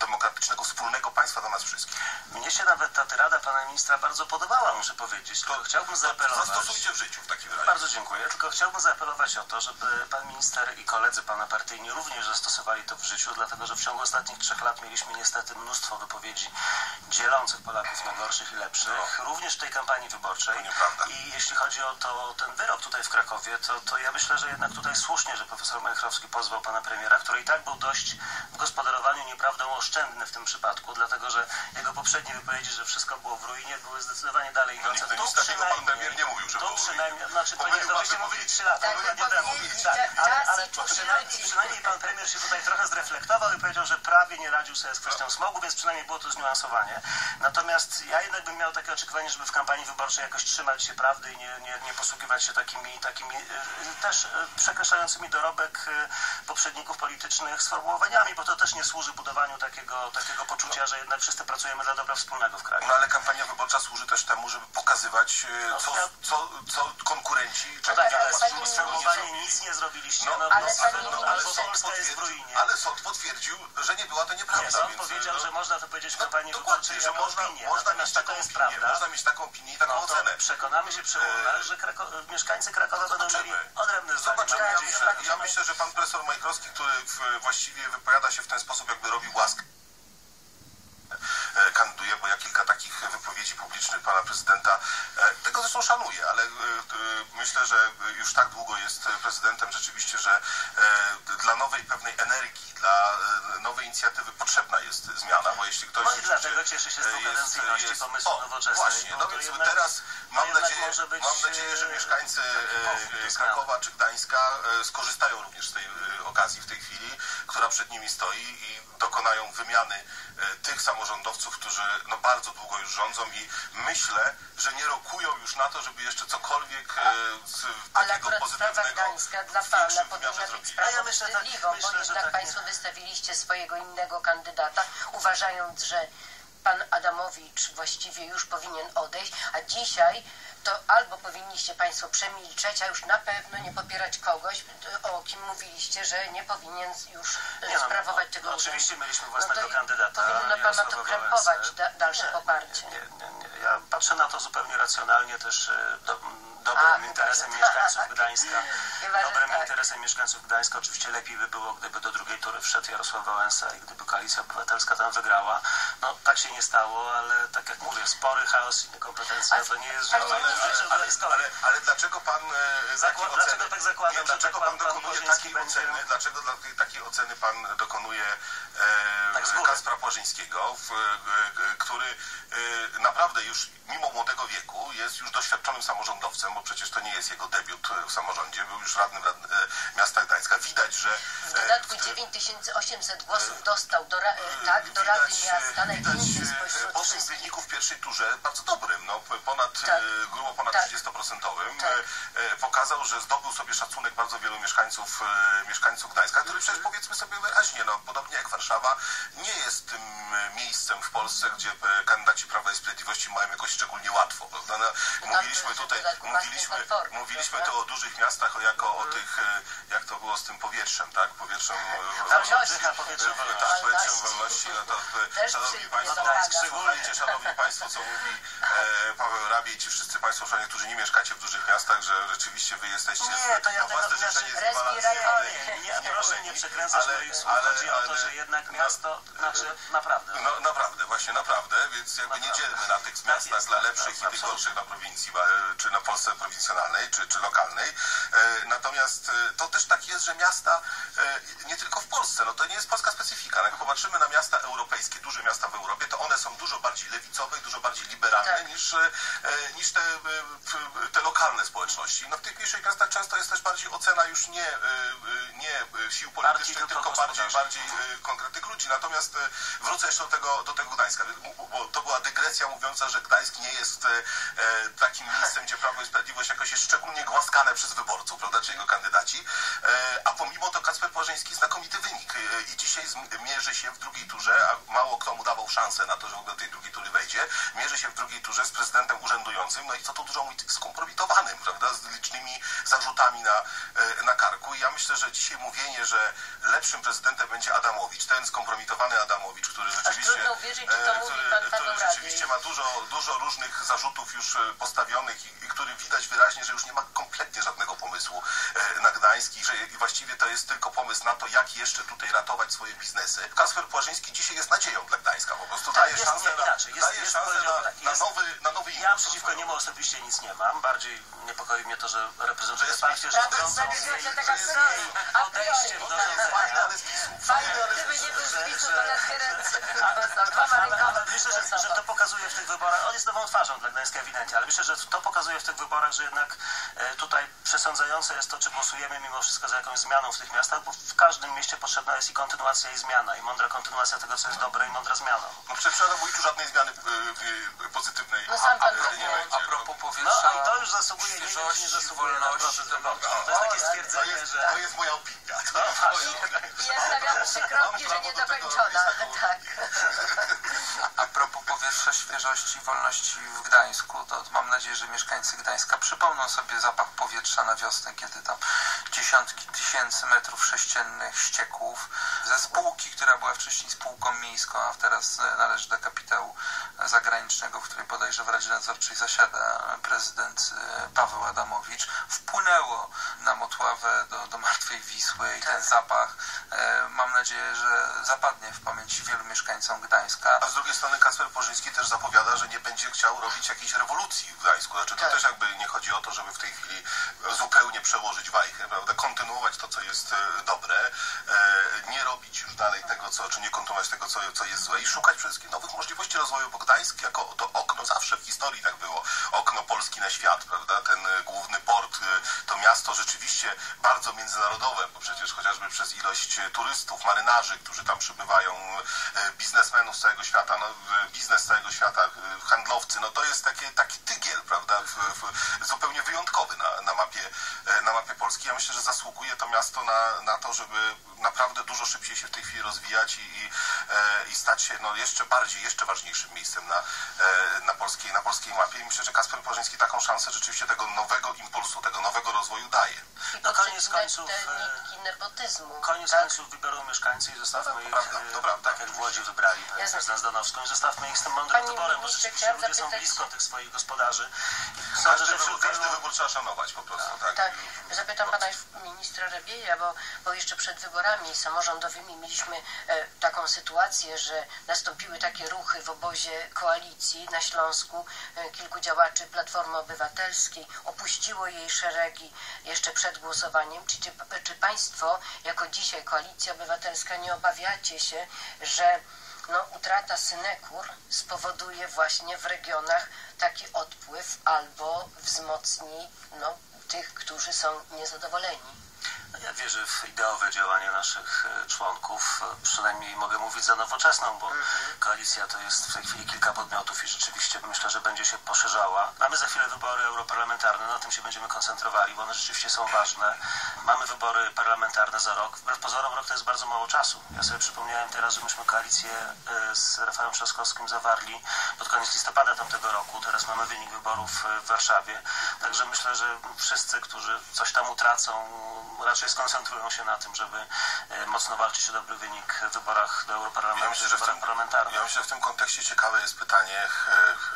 demokratycznego, wspólnego państwa dla nas wszystkich. Mnie się nawet ta tyrada pana ministra bardzo podobała, muszę powiedzieć. Tylko chciałbym zaapelować... Zastosujcie w życiu w takim razie. Bardzo dziękuję, tylko chciałbym zaapelować o to, żeby pan minister i koledzy pana partyjni również zastosowali to w życiu, dlatego że w ciągu ostatnich trzech lat mieliśmy niestety mnóstwo wypowiedzi dzielących Polaków na gorszych i lepszych, również w tej kampanii wyborczej. I jeśli chodzi o to, ten wyrok tutaj w Krakowie, to, to ja myślę, że jednak tutaj słusznie, że profesor Majchrowski pozwał pana premiera, który i tak był dość w gospodarowaniu nieprawdą oszczędny w tym przypadku, dlatego że jego poprzedni wypowiedzi, że wszystko było w ruinie, były zdecydowanie dalej No idące. nic takiego pan premier nie mówił, że tu przynajmniej, znaczy to nie, to byście mówili 3 lata, Tak, dokładnie temu. wypowiedzi, Tak, ale, ale przynajmniej, przynajmniej pan premier się tutaj trochę zreflektował i powiedział, że prawie nie radził sobie z kwestią smogu, więc przynajmniej było to zniuansowanie. Natomiast ja jednak bym miał takie oczekiwanie, żeby w kampanii wyborczej jakoś trzymać się prawdy i nie, nie, nie posługiwać się takimi, takimi e, też e, przekreślającymi dorobek e, poprzedników politycznych sformułowaniami, bo to też nie służy budowaniu takiego, takiego poczucia, że jednak wszyscy pracujemy dla dobra wspólnego w kraju. No ale kampania wyborcza służy też temu, żeby pokazywać, e, co, ja- co, co konkurenci No tak, ale Ale z pani nic nie zrobiliście. No, No, ale no, pani no, minister- albo sąd Polska jest w potwierdził- ruinie. ale sąd potwierdził, że nie była to nieprawda. Nie, sąd więc, powiedział, no, że można to powiedzieć w no, kampanii dokładnie, wyborczej że można, opinię. można mieć taką jest opinię, prawda? można mieć taką opinię i taką No ocenę. przekonamy się przy urnach, że Krako mieszkańcy Krakowa będą mieli odrębne zdanie. Zobaczymy. Ja myślę, że- ja myślę, że pan profesor Majkrowski, który właściwie wypowiada się w ten sposób, jakby robił łaskę e, kandyduje, bo ja kilka takich wypowiedzi publicznych pana prezydenta, e, tego zresztą szanuję, ale e, e, myślę, że już tak długo jest prezydentem rzeczywiście, że e, dla nowej pewnej energii, dla e, nowej inicjatywy potrzebna jest zmiana, bo jeśli ktoś No i dlatego cieszę się z e, dwukadencyjności pomysłu o, nowoczesnej, Właśnie, no więc jednak- teraz mam nadzieję, mam nadzieję, że e, mieszkańcy e, e. Krakowa czy Gdańska e, skorzystają również z tej e, okazji w tej chwili, która przed nimi stoi i dokonają wymiany e, tych samorządowców, którzy no, bardzo długo już rządzą i myślę, że nie rokują już na to, żeby jeszcze cokolwiek e, z Ale takiego akurat sprawa pozytywnego Gdańska dla Pana powinna być. A ja sprawą myślę tak- bo myślę, że jednak tak Państwo wystawiliście swojego innego kandydata, uważając, że Pan Adamowicz właściwie już powinien odejść, a dzisiaj to albo powinniście Państwo przemilczeć, a już na pewno nie popierać kogoś, o kim mówiliście, że nie powinien już Nie no, sprawować no, tego urzędu. Oczywiście mieliśmy No własnego to kandydata. Powinno Pana to krępować, da, dalsze Nie, poparcie. Nie, nie, nie. Ja patrzę na to zupełnie racjonalnie, też e, do, dobrym A, interesem [laughs] chyba, że mieszkańców tak. Gdańska. Chyba, Dobrym tak. interesem mieszkańców Gdańska. Oczywiście lepiej by było, gdyby do drugiej tury wszedł Jarosław Wałęsa i gdyby Koalicja Obywatelska tam wygrała. No tak się nie stało, ale tak jak mówię, spory chaos i niekompetencja to nie jest żadne Ale, ale, ale, ale, dlaczego pan e, Zakład- takiej dlaczego oceny, tak zakładam, nie, dlaczego tak pan, pan- pan dokonuje Płażyński takiej będzie- oceny, dlaczego dla tej, takiej oceny pan dokonuje Tak e. Kaspra Płażyńskiego, w, który e, naprawdę już mimo młodego wieku jest już doświadczonym samorządowcem, bo przecież to nie jest jego debiut w samorządzie, był już radnym rad, e, miasta Gdańska. Widać, że W dodatku w- 9800 głosów dostał do, tak, do Rady Widać, Miasta, widać najwięcej spośród po tym wszystkich. wyniku w pierwszej turze, bardzo dobrym, no, ponad, Tak. grubo ponad Tak. 30%, Tak. pokazał, że zdobył sobie szacunek bardzo wielu mieszkańców, mieszkańców Gdańska, który przecież powiedzmy sobie wyraźnie, no, podobnie jak Warszawa, nie jest tym e, miejscem w Polsce, gdzie e, kandydaci Prawa i Sprawiedliwości mają jakoś szczególnie łatwo. Prawda? No, tam mówiliśmy to tutaj, mówiliśmy, mówiliśmy tu o dużych miastach, o jako o tych, e, jak to było z tym powietrzem, tak? Powietrzem e, Wolności. Tak, powietrzem Wolności. no to Też szanowni Państwo, słuchajcie, szanowni Państwo, co mówi e, Paweł Rabie i ci wszyscy Państwo, szanowni, którzy nie mieszkacie w dużych miastach, że rzeczywiście Wy jesteście Nie, to ja własne życzenie nie, proszę nie przekręcać moich słów. Chodzi o to, że jednak miasto, znaczy naprawdę. No naprawdę, właśnie naprawdę, więc jakby nie dzielmy na tych miastach jest. dla lepszych i tych gorszych na prowincji, e, czy na Polsce prowincjonalnej, czy, czy lokalnej. E, Natomiast e, to też tak jest, że miasta, nie tylko w Polsce, no to nie jest polska specyfika. No Jak popatrzymy na miasta europejskie, duże miasta w Europie, to one są dużo bardziej lewicowe i dużo bardziej liberalne Tak. niż, niż te, te lokalne społeczności. No w tych mniejszych miastach często jest też bardziej ocena już nie, nie sił politycznych, tylko tylko bardziej, bardziej e, konkretnych ludzi. Natomiast e, wrócę jeszcze do tego, do tego Gdańska, bo to była dygresja mówiąca, że Gdańsk nie jest e, e, takim miejscem, gdzie Prawo i Sprawiedliwość jakoś jest szczególnie głaskane przez wyborców, prawda, czy jego kandydaci. A pomimo to Kacper Płażyński znakomity wynik i dzisiaj mierzy się w drugiej turze, a mało kto mu dawał szansę na to, że w ogóle do tej drugiej tury wejdzie, mierzy się w drugiej turze z prezydentem urzędującym, no i co tu dużo mówić, skompromitowanym, prawda, z licznymi zarzutami na, na karku. I ja myślę, że dzisiaj mówienie, że lepszym prezydentem będzie Adamowicz, ten skompromitowany Adamowicz, który rzeczywiście, e, mówi który, który rzeczywiście ma dużo, dużo różnych zarzutów już e, postawionych i, i który widać wyraźnie, że już nie ma kompletnie żadnego pomysłu e, na Gdańsk i że i właściwie to jest tylko pomysł na to, jak jeszcze tutaj ratować swoje biznesy. Kasper Płażyński dzisiaj jest nadzieją dla Gdańska po prostu. Tak, daje jest szansę, na, inaczej, jest- daje jest, szansę na, tak, na, nowy, na nowy Ja impuls przeciwko rozwoju. niemu osobiście nic nie mam. Bardziej niepokoi mnie to, że reprezentuje partię rządzącą z do ale PiSu. Ale z z to na dwoma rękoma. wiesz myślę, że, że to pokazuje w tych wyborach, on jest nową twarzą dla Gdańska ewidentnie, ale myślę, że to pokazuje w tych wyborach, że jednak e, tutaj przesądzające jest to, czy głosujemy mimo wszystko za jakąś zmianą w tych miastach, bo w każdym mieście potrzebna jest i kontynuacja i zmiana, i mądra kontynuacja tego, co jest dobre i mądra zmiana. No przed wczoraj tu żadnej zmiany y, y, pozytywnej No sam pan powiedział. nie będzie. A propos No powietrza, i to już zasługuje, nie wiem, nie zasługuje na wolności, procent to no, To jest takie o, To stwierdzenie, jest, że... to jest moja opinia. To No jest właśnie. moja- I ja stawiam trzy kropki, że niedokończona. Tak. [laughs] A propos powietrza, świeżości, wolności w Gdańsku, to mam nadzieję, że mieszkańcy Gdańska przypomną sobie zapach powietrza na wiosnę, kiedy tam dziesiątki tysięcy metrów sześciennych ścieków ze spółki, która była wcześniej spółką miejską, a teraz e, należy do kapitału zagranicznego, w której bodajże w Radzie Nadzorczej zasiada prezydent e, Paweł Adamowicz, wpłynęło na Motławę do, do Martwej Wisły i ten zapach e, mam nadzieję, że zapadnie w pamięci wielu mieszkańcom Gdańska. A z drugiej strony Kasper Porzyński też zapowiada, że nie będzie chciał robić jakiejś rewolucji w Gdańsku. Znaczy to Tak. też jakby nie chodzi o to, żeby w tej chwili zupełnie przełożyć wajchę, prawda? Kontynuować to, co jest e, dobre, e, nie robić już dalej tego, co, czy nie kontynuować tego, co, co jest złe i szukać przede wszystkim nowych możliwości rozwoju, bo Gdańsk jako to okno, zawsze w historii tak było, okno Polski na świat, prawda? Ten e, główny port, to miasto rzeczywiście bardzo międzynarodowe, bo przecież chociażby przez ilość turystów, marynarzy, którzy tam przybywają, biznesmenów z całego świata, no, biznes z całego świata, handlowcy, no to jest takie, taki tygiel, prawda, w, w, zupełnie wyjątkowy na, na, mapie, na mapie Polski. Ja myślę, że zasługuje to miasto na, na to, żeby naprawdę dużo szybciej się w tej chwili rozwijać i, i, e, i stać się no, jeszcze bardziej, jeszcze ważniejszym miejscem na, e, na, polskiej, na polskiej mapie. I myślę, że Kasper Porzyński taką szansę rzeczywiście tego nowego impulsu, tego nowego rozwoju daje. I No koniec końców, te e, nepotyzmu. Koniec tak? końców wybiorą mieszkańcy i zostawmy ich, prawda, e, to prawda. tak jak w Łodzi wybrali Jasne. prezydent Zdanowską i zostawmy ich z tym mądrym Panie wyborem, bo rzeczywiście ludzie są zapytać- blisko tych swoich gospodarzy. Sądzę, Każdy, że wśród każdy wybór trzeba szanować po prostu, tak? Tak, zapytam pana ministra Rabieja, bo, bo jeszcze przed wyborami samorządowymi mieliśmy e, taką sytuację, że nastąpiły takie ruchy w obozie koalicji na Śląsku. E, kilku działaczy Platformy Obywatelskiej opuściło jej szeregi jeszcze przed głosowaniem. Czy, czy, czy państwo, jako dzisiaj Koalicja Obywatelska, nie obawiacie się, że no, utrata synekur spowoduje właśnie w regionach taki odpływ albo wzmocni no, tych, którzy są niezadowoleni. Ja wierzę w ideowe działanie naszych e, członków. E, Przynajmniej mogę mówić za nowoczesną, bo koalicja to jest w tej chwili kilka podmiotów i rzeczywiście myślę, że będzie się poszerzała. Mamy za chwilę wybory europarlamentarne, na tym się będziemy koncentrowali, bo one rzeczywiście są ważne. Mamy wybory parlamentarne za rok. Wbrew pozorom rok to jest bardzo mało czasu. Ja sobie przypomniałem teraz, że myśmy koalicję e, z Rafałem Trzaskowskim zawarli pod koniec listopada tamtego roku. Teraz mamy wynik wyborów w Warszawie. Także myślę, że wszyscy, którzy coś tam utracą, raczej skoncentrują się na tym, żeby e, mocno walczyć o dobry wynik w wyborach do Ja Europarlamentu, myślę, w że w tym, parlamentarnych. ja myślę, że w tym kontekście ciekawe jest pytanie,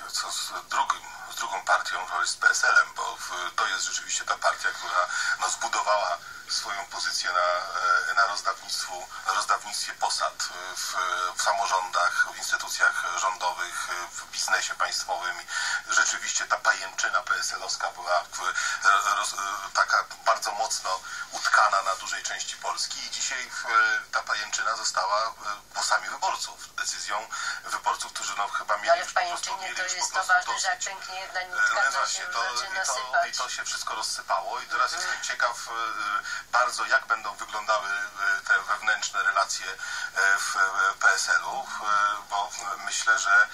e, co z drugim, z drugą partią, to jest z PSL-em, bo w, to jest rzeczywiście ta partia, która no, zbudowała swoją pozycję na, e, na, rozdawnictwu, na rozdawnictwie posad w, w samorządach, w instytucjach rządowych, w biznesie państwowym. Rzeczywiście ta pajęczyna PSL-owska była w, roz, taka bardzo mocno utkana na dużej części Polski i dzisiaj w, ta pajęczyna została e, głosami wyborców, decyzją wyborców, którzy no chyba mieli ale w pajęczynie to jest to ważne, że jak dosyć. pęknie jedna E, nitka, No to właśnie, się to, już i, zaczyna to, sypać. I to się wszystko rozsypało i teraz jestem ciekaw e, bardzo, jak będą wyglądały e, te wewnętrzne relacje e, w e, PSL-u, e, bo myślę, że e,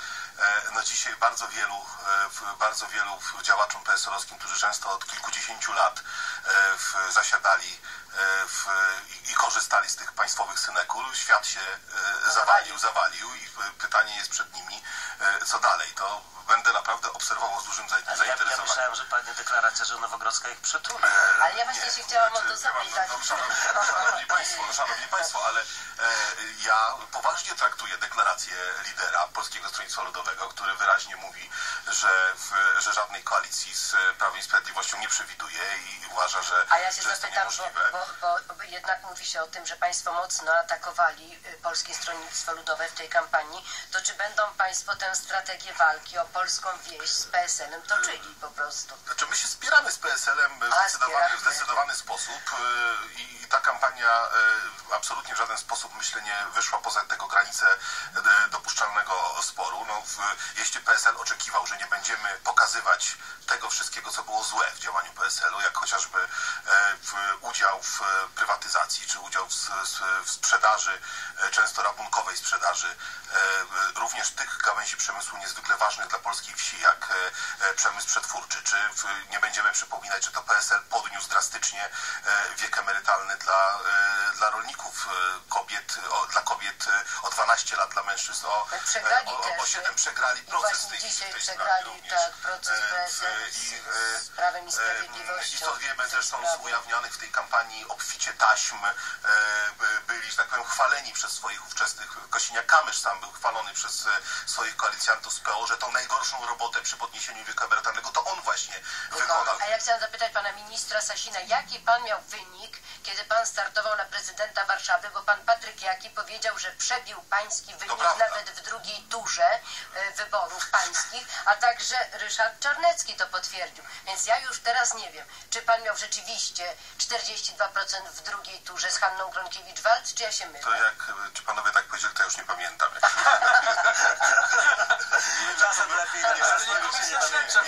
no dzisiaj bardzo wielu, e, bardzo wielu działaczom PSL-owskim, którzy często od kilkudziesięciu lat e, zasiadali e, w, i, korzystali z tych państwowych synekur, świat się e, zawalił, zawalił i e, pytanie jest przed nimi, e, co dalej. To będę naprawdę obserwował z dużym za- Ale ja, ja zainteresowaniem. myślałem, że padnie deklaracja, że Nowogrodzka ich przytuli. Ale ja właśnie się chciałam o to znaczy, zapytać. No, szanowni, szanowni Państwo, no, szanowni państwo, ale e, ja poważnie traktuję deklarację lidera Polskiego Stronnictwa Ludowego, który wyraźnie mówi, że, w, że żadnej koalicji z Prawem i Sprawiedliwością nie przewiduje i uważa, że, A ja się to zapytam, bo, bo, bo jednak mówi się o tym, że Państwo mocno atakowali y, Polskie Stronnictwo Ludowe w tej kampanii, to czy będą Państwo tę strategię walki o wielkopolską wieś z PSL-em toczyli po prostu. Znaczy my się spieramy z PSL-em w zdecydowany, sposób y, i ta kampania y, absolutnie w żaden sposób myślę nie wyszła poza tego granicę y, dopuszczalnego sporu. No, jeśli PSL oczekiwał, że nie będziemy pokazywać tego wszystkiego, co było złe w działaniu PSL-u, jak chociażby udział w prywatyzacji, czy udział w, sprzedaży, często rabunkowej sprzedaży, również tych gałęzi przemysłu niezwykle ważnych dla polskiej wsi, jak e, e, przemysł przetwórczy, czy nie będziemy przypominać, że to PSL podniósł drastycznie e, wiek emerytalny dla, dla rolników, kobiet, o, dla kobiet o 12 lat, dla mężczyzn o, Tak, przegrali o, o 7 nie? przegrali I proces w tej, dzisiaj tej przegrali, również. tak, proces PSL i, z- z Prawem i Sprawiedliwością I stąd wiemy zresztą z ujawnionych w tej kampanii obficie taśm by- byli, że tak powiem, chwaleni przez swoich ówczesnych, Kosiniak-Kamysz sam był chwalony przez swoich koalicjantów z PO, że tą najgorszą robotę przy podniesieniu wieku emerytalnego to on właśnie wykonał. A ja chciałam zapytać pana ministra Sasina, jaki pan miał wynik, kiedy pan startował na prezydenta Warszawy, bo pan Patryk Jaki powiedział, że przebił pański wynik nawet w drugiej turze e, wyborów pańskich, a także Ryszard Czarnecki to potwierdził. Więc ja już teraz nie wiem, czy pan miał rzeczywiście 42% w drugiej turze z Hanną Gronkiewicz-Waltz, czy ja się mylę? To jak, e, czy panowie tak powiedzieli, to ja już nie pamiętam. [laughs] Czasem lepiej nie Ale się komisja nie śledcza,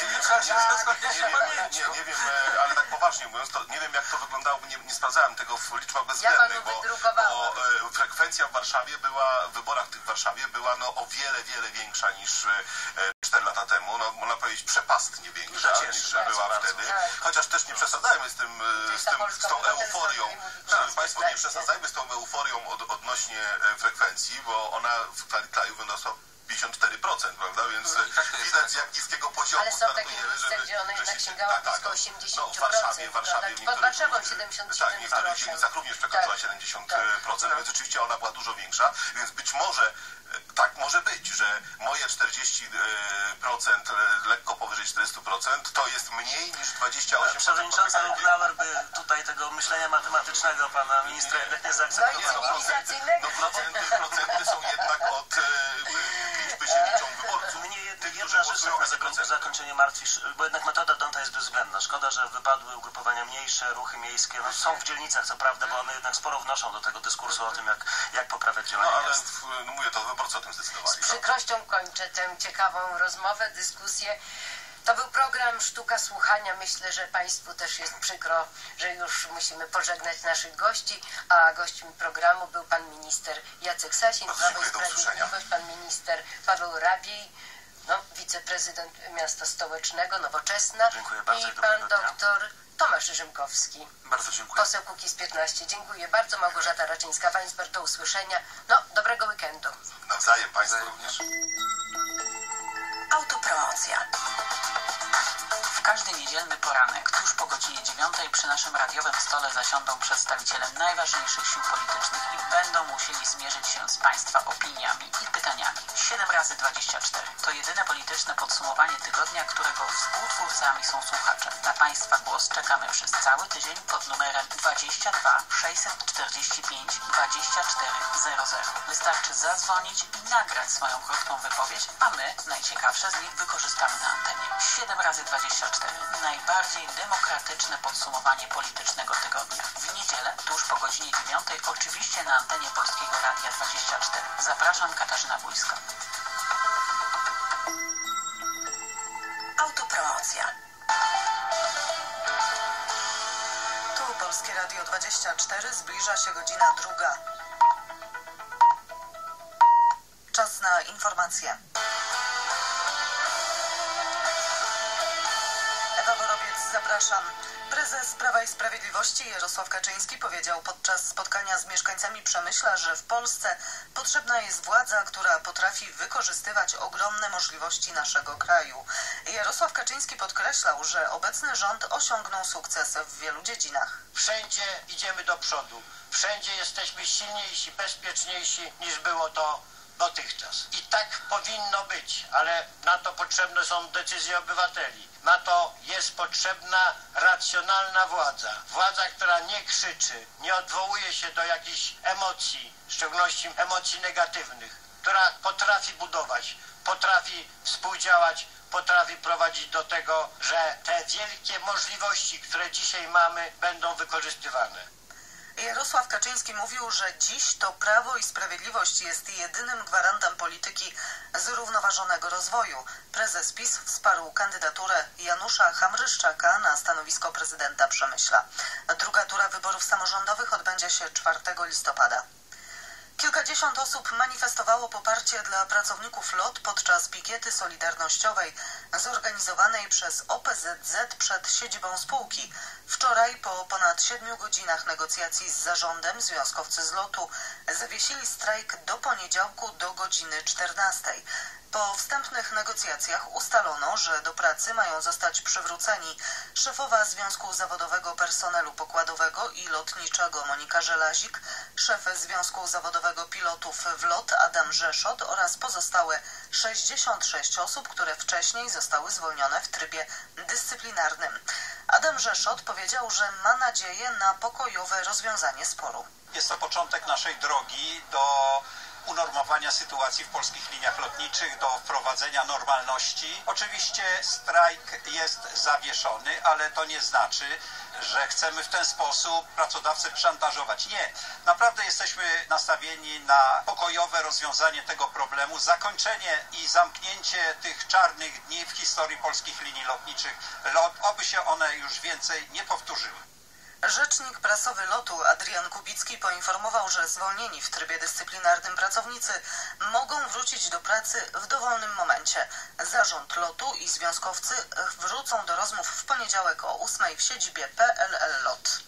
zaskoczyć wiem, pamięcią. nie, nie wiem, e, ale tak poważnie mówiąc, to nie wiem jak to wyglądało, bo nie, nie sprawdzałem tego w liczbach Ja bezwzględnych, panu bo, bo e, frekwencja w Warszawie była, w wyborach tych w Warszawie była no, o wiele, wiele większa niż e, 4 lata temu, no, można powiedzieć przepastnie większa cieszy niż bardzo, była bardzo. wtedy, Tak. chociaż też nie przesadzajmy z tym, e, z, tym, z tą euforią, Szanowni Państwo, nie przesadzajmy z tą euforią od, odnośnie e, frekwencji, bo ona w kraju wyniosła 54%, prawda? Więc No tak widać z jak niskiego poziomu Ale są takie startujemy, miejsca, żeby- gdzie ona że jednak się- sięgała tak, tak, blisko no, 80%. No, w Warszawie, w Warszawie. w Pod Warszawą niektórych- 77%. Tak, w niektórych dzielnicach również przekroczyła Tak. 70%, Tak. więc rzeczywiście ona była dużo większa, więc być może e, tak może być, że moje 40% e, lekko powyżej 40% to jest mniej niż 28%. Przewodnicząca Lubnauer by tutaj tego myślenia matematycznego pana ministra jednak nie No zaakceptowała. cywilizacyjnego. No procenty, procenty są jednak od e, liczby się liczą wyborców. Tak na nie zakon- procenty. zakończenie martwi, bo jednak metoda Donta jest bezwzględna. Szkoda, że wypadły ugrupowania mniejsze, ruchy miejskie. No, są w dzielnicach, co prawda, bo one jednak sporo wnoszą do tego dyskursu o tym, jak, jak poprawiać No działanie ale miast. w, no mówię, to wyborcy o tym Z zdecydowali. No. przykrością kończę tę ciekawą rozmowę, dyskusję. To był program Sztuka Słuchania. Myślę, że Państwu też jest przykro, że już musimy pożegnać naszych gości, a gościem programu był pan minister Jacek Sasin, Prawo i. Sprawiedliwość, pan minister Paweł Rabiej, no, wiceprezydent miasta stołecznego, Nowoczesna Dziękuję bardzo i pan dnia. doktor Tomasz Rzymkowski. Bardzo dziękuję. Poseł Kukiz 15. Dziękuję bardzo. Małgorzata Raczyńska. Państwu do usłyszenia. No, dobrego weekendu. Nawzajem Państwu również. Autopromocja. Każdy niedzielny poranek, tuż po godzinie 9 przy naszym radiowym stole zasiądą przedstawiciele najważniejszych sił politycznych i będą musieli zmierzyć się z Państwa opiniami i pytaniami. 7 razy 24 to jedyne polityczne podsumowanie tygodnia, którego współtwórcami są słuchacze. Na Państwa głos czekamy przez cały tydzień pod numerem 22 645 2400. Wystarczy zadzwonić i nagrać swoją krótką wypowiedź, a my najciekawsze z nich wykorzystamy na antenie. 7 razy 24 najbardziej demokratyczne podsumowanie politycznego tygodnia. W niedzielę, tuż po godzinie 9, oczywiście na antenie Polskiego Radia 24. Zapraszam Katarzyna Bójska. Autopromocja. Tu Polskie Radio 24 zbliża się godzina druga. Czas na informacje. Prezes Prawa i Sprawiedliwości Jarosław Kaczyński powiedział podczas spotkania z mieszkańcami Przemyśla, że w Polsce potrzebna jest władza, która potrafi wykorzystywać ogromne możliwości naszego kraju. Jarosław Kaczyński podkreślał, że obecny rząd osiągnął sukces w wielu dziedzinach. Wszędzie idziemy do przodu. Wszędzie jesteśmy silniejsi, bezpieczniejsi niż było to dotychczas. I tak powinno być, ale na to potrzebne są decyzje obywateli. Na to jest potrzebna racjonalna władza. Władza, która nie krzyczy, nie odwołuje się do jakichś emocji, w szczególności emocji negatywnych, która potrafi budować, potrafi współdziałać, potrafi prowadzić do tego, że te wielkie możliwości, które dzisiaj mamy, będą wykorzystywane. Jarosław Kaczyński mówił, że dziś to Prawo i Sprawiedliwość jest jedynym gwarantem polityki zrównoważonego rozwoju. Prezes PiS wsparł kandydaturę Janusza Hamryszczaka na stanowisko prezydenta Przemyśla. Druga tura wyborów samorządowych odbędzie się 4 listopada. Kilkadziesiąt osób manifestowało poparcie dla pracowników LOT podczas pikiety solidarnościowej zorganizowanej przez OPZZ przed siedzibą spółki. Wczoraj po ponad siedmiu godzinach negocjacji z zarządem związkowcy z lotu zawiesili strajk do poniedziałku do godziny 14. Po wstępnych negocjacjach ustalono, że do pracy mają zostać przywróceni szefowa Związku Zawodowego Personelu Pokładowego i Lotniczego Monika Żelazik, szef Związku Zawodowego Pilotów w LOT Adam Rzeszot oraz pozostałe 66 osób, które wcześniej zostały zwolnione w trybie dyscyplinarnym. Adam Rzeszot powiedział, że ma nadzieję na pokojowe rozwiązanie sporu. Jest to początek naszej drogi do unormowania sytuacji w polskich liniach lotniczych, do wprowadzenia normalności. Oczywiście strajk jest zawieszony, ale to nie znaczy, że chcemy w ten sposób pracodawcę szantażować. Nie. Naprawdę jesteśmy nastawieni na pokojowe rozwiązanie tego problemu, zakończenie i zamknięcie tych czarnych dni w historii polskich linii lotniczych. Lot, oby się one już więcej nie powtórzyły. Rzecznik prasowy lotu Adrian Kubicki poinformował, że zwolnieni w trybie dyscyplinarnym pracownicy mogą wrócić do pracy w dowolnym momencie. Zarząd lotu i związkowcy wrócą do rozmów w poniedziałek o 8 w siedzibie PLL Lot.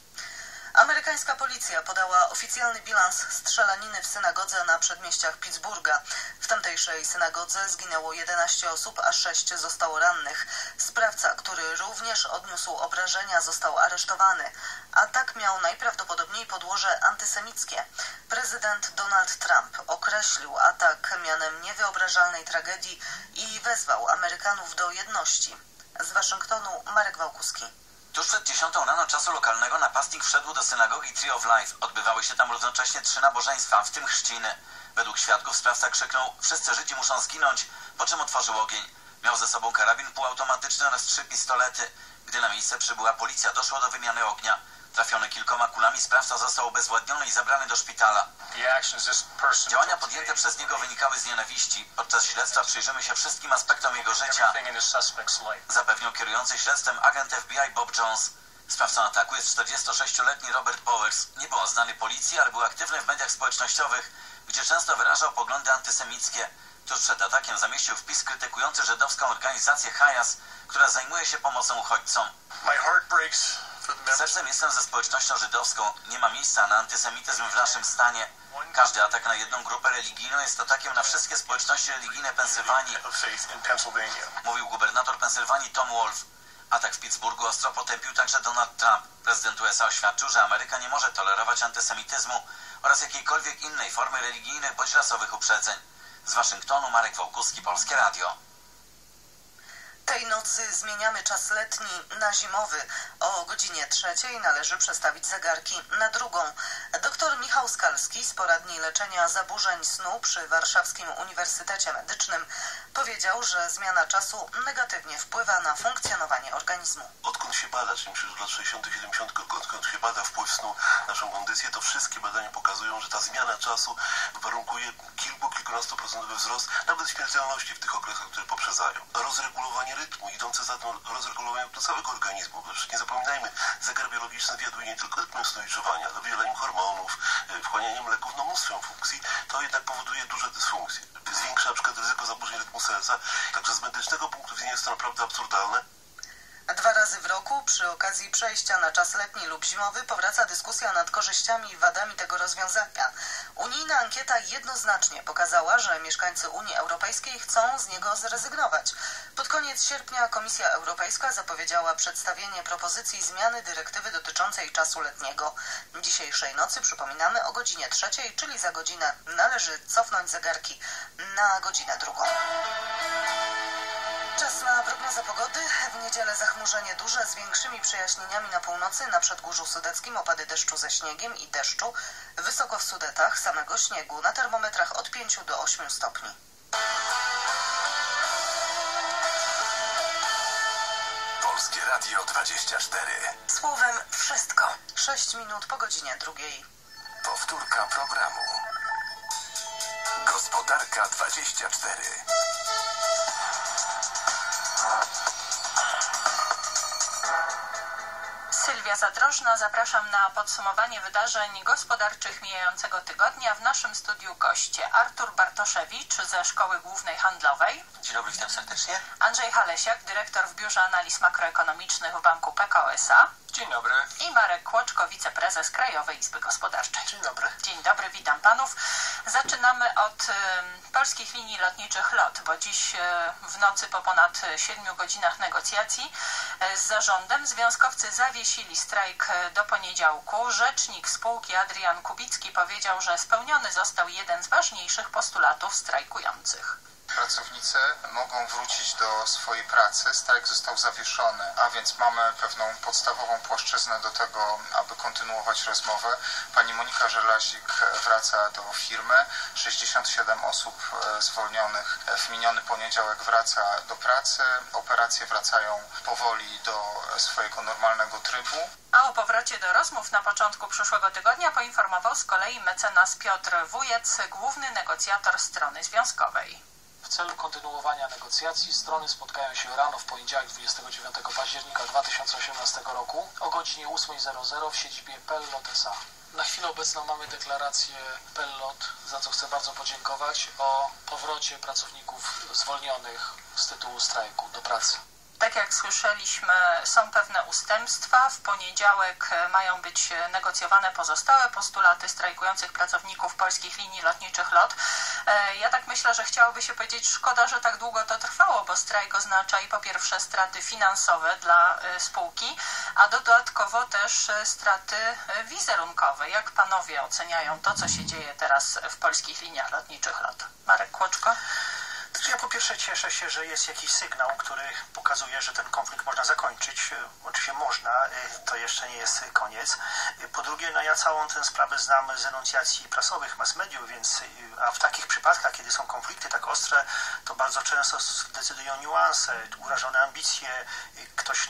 Amerykańska policja podała oficjalny bilans strzelaniny w synagodze na przedmieściach Pittsburgha. W tamtejszej synagodze zginęło 11 osób, a 6 zostało rannych. Sprawca, który również odniósł obrażenia, został aresztowany. Atak miał najprawdopodobniej podłoże antysemickie. Prezydent Donald Trump określił atak mianem niewyobrażalnej tragedii i wezwał Amerykanów do jedności. Z Waszyngtonu Marek Wałkuski. Tuż przed dziesiątą rano czasu lokalnego napastnik wszedł do synagogi Tree of Life. Odbywały się tam równocześnie trzy nabożeństwa, w tym chrzciny. Według świadków sprawca krzyknął Wszyscy Żydzi muszą zginąć, po czym otworzył ogień. Miał ze sobą karabin półautomatyczny oraz trzy pistolety. Gdy na miejsce przybyła policja, doszło do wymiany ognia. Trafiony kilkoma kulami, sprawca został obezwładniony i zabrany do szpitala. Działania podjęte przez niego wynikały z nienawiści. Podczas śledztwa przyjrzymy się wszystkim aspektom jego życia, zapewnił kierujący śledztwem agent FBI Bob Jones. Sprawcą ataku jest 46-letni Robert Powers. Nie był znany policji, ale był aktywny w mediach społecznościowych, gdzie często wyrażał poglądy antysemickie. Tuż przed atakiem zamieścił wpis krytykujący żydowską organizację Hayas, która zajmuje się pomocą uchodźcom. Sercem jestem ze społecznością żydowską. Nie ma miejsca na antysemityzm w naszym stanie. Każdy atak na jedną grupę religijną jest atakiem na wszystkie społeczności religijne Pensylwanii, mówił gubernator Pensylwanii Tom Wolf. Atak w Pittsburghu ostro potępił także Donald Trump. Prezydent USA oświadczył, że Ameryka nie może tolerować antysemityzmu oraz jakiejkolwiek innej formy religijnych bądź rasowych uprzedzeń. Z Waszyngtonu Marek Wołkuski, Polskie Radio. Tej nocy zmieniamy czas letni na zimowy. O godzinie trzeciej należy przestawić zegarki na drugą. Dr Michał Skalski z poradni leczenia zaburzeń snu przy Warszawskim Uniwersytecie Medycznym powiedział, że zmiana czasu negatywnie wpływa na funkcjonowanie organizmu. Odkąd się bada, czyli w lat 60 70 odkąd się bada wpływ snu na naszą kondycję, to wszystkie badania pokazują, że ta zmiana czasu warunkuje kilku, kilkunastoprocentowy wzrost nawet śmiertelności w tych okresach, które poprzedzają. Rozregulowanie rytmu idące za tym rozregulowaniem do całego organizmu. Bo nie zapominajmy, zegar biologiczny wiaduje nie tylko rytmem snu i czuwania, ale wydzielaniem hormonów, wchłanianiem leków, no mnóstwem funkcji. To jednak powoduje duże dysfunkcje. Zwiększa na przykład ryzyko zaburzeń rytmu serca. Także z medycznego punktu widzenia jest to naprawdę absurdalne. Dwa razy w roku przy okazji przejścia na czas letni lub zimowy powraca dyskusja nad korzyściami i wadami tego rozwiązania. Unijna ankieta jednoznacznie pokazała, że mieszkańcy Unii Europejskiej chcą z niego zrezygnować. Pod koniec sierpnia Komisja Europejska zapowiedziała przedstawienie propozycji zmiany dyrektywy dotyczącej czasu letniego. Dzisiejszej nocy przypominamy o godzinie trzeciej, czyli za godzinę należy cofnąć zegarki na godzinę drugą. Czas na prognozę pogody. W niedzielę zachmurzenie duże z większymi przejaśnieniami na północy, na przedgórzu sudeckim opady deszczu ze śniegiem i deszczu. Wysoko w Sudetach samego śniegu, na termometrach od 5 do 8 stopni. Radio 24. Słowem wszystko. 6 minut po godzinie drugiej. Powtórka programu. Gospodarka 24. Sylwia Zadrożna, zapraszam na podsumowanie wydarzeń gospodarczych mijającego tygodnia. W naszym studiu goście Artur Bartoszewicz ze Szkoły Głównej Handlowej, Dzień dobry, witam serdecznie. Andrzej Halesiak, dyrektor w Biurze Analiz Makroekonomicznych w Banku PKO SA Dzień dobry. i Marek Kłoczko, wiceprezes Krajowej Izby Gospodarczej. Dzień dobry. Dzień dobry, witam panów. Zaczynamy od em, polskich linii lotniczych LOT, bo dziś e, w nocy po ponad 7 godzinach negocjacji e, z zarządem związkowcy zawiesili strajk e, do poniedziałku. Rzecznik spółki Adrian Kubicki powiedział, że spełniony został jeden z ważniejszych postulatów strajkujących. Pracownicy mogą wrócić do swojej pracy. Strajk został zawieszony, a więc mamy pewną podstawową płaszczyznę do tego, aby kontynuować rozmowę. Pani Monika Żelazik wraca do firmy. 67 osób e, zwolnionych w miniony poniedziałek wraca do pracy. Operacje wracają powoli do swojego normalnego trybu. A o powrocie do rozmów na początku przyszłego tygodnia poinformował z kolei mecenas Piotr Wujec, główny negocjator strony związkowej. W celu kontynuowania negocjacji strony spotkają się rano w poniedziałek 29 października 2018 roku o godzinie 8.00 w siedzibie Pellot SA. Na chwilę obecną mamy deklarację Pellot, za co chcę bardzo podziękować, o powrocie pracowników zwolnionych z tytułu strajku do pracy. Tak jak słyszeliśmy, są pewne ustępstwa. W poniedziałek e, mają być e, negocjowane pozostałe postulaty strajkujących pracowników polskich linii lotniczych LOT. E, Ja tak myślę, że chciałoby się powiedzieć, szkoda, że tak długo to trwało, bo strajk oznacza i po pierwsze straty finansowe dla spółki, a dodatkowo też straty wizerunkowe. Jak panowie oceniają to, co się dzieje teraz w polskich liniach lotniczych LOT? Marek Kłoczko? Ja po pierwsze cieszę się, że jest jakiś sygnał, który pokazuje, że ten konflikt można zakończyć. Oczywiście można, e, to jeszcze nie jest koniec. E, Po drugie, no ja całą tę sprawę znam z enuncjacji prasowych, mass mediów, więc e, a w takich przypadkach, kiedy są konflikty tak ostre, to bardzo często decydują niuanse, urażone ambicje, ktoś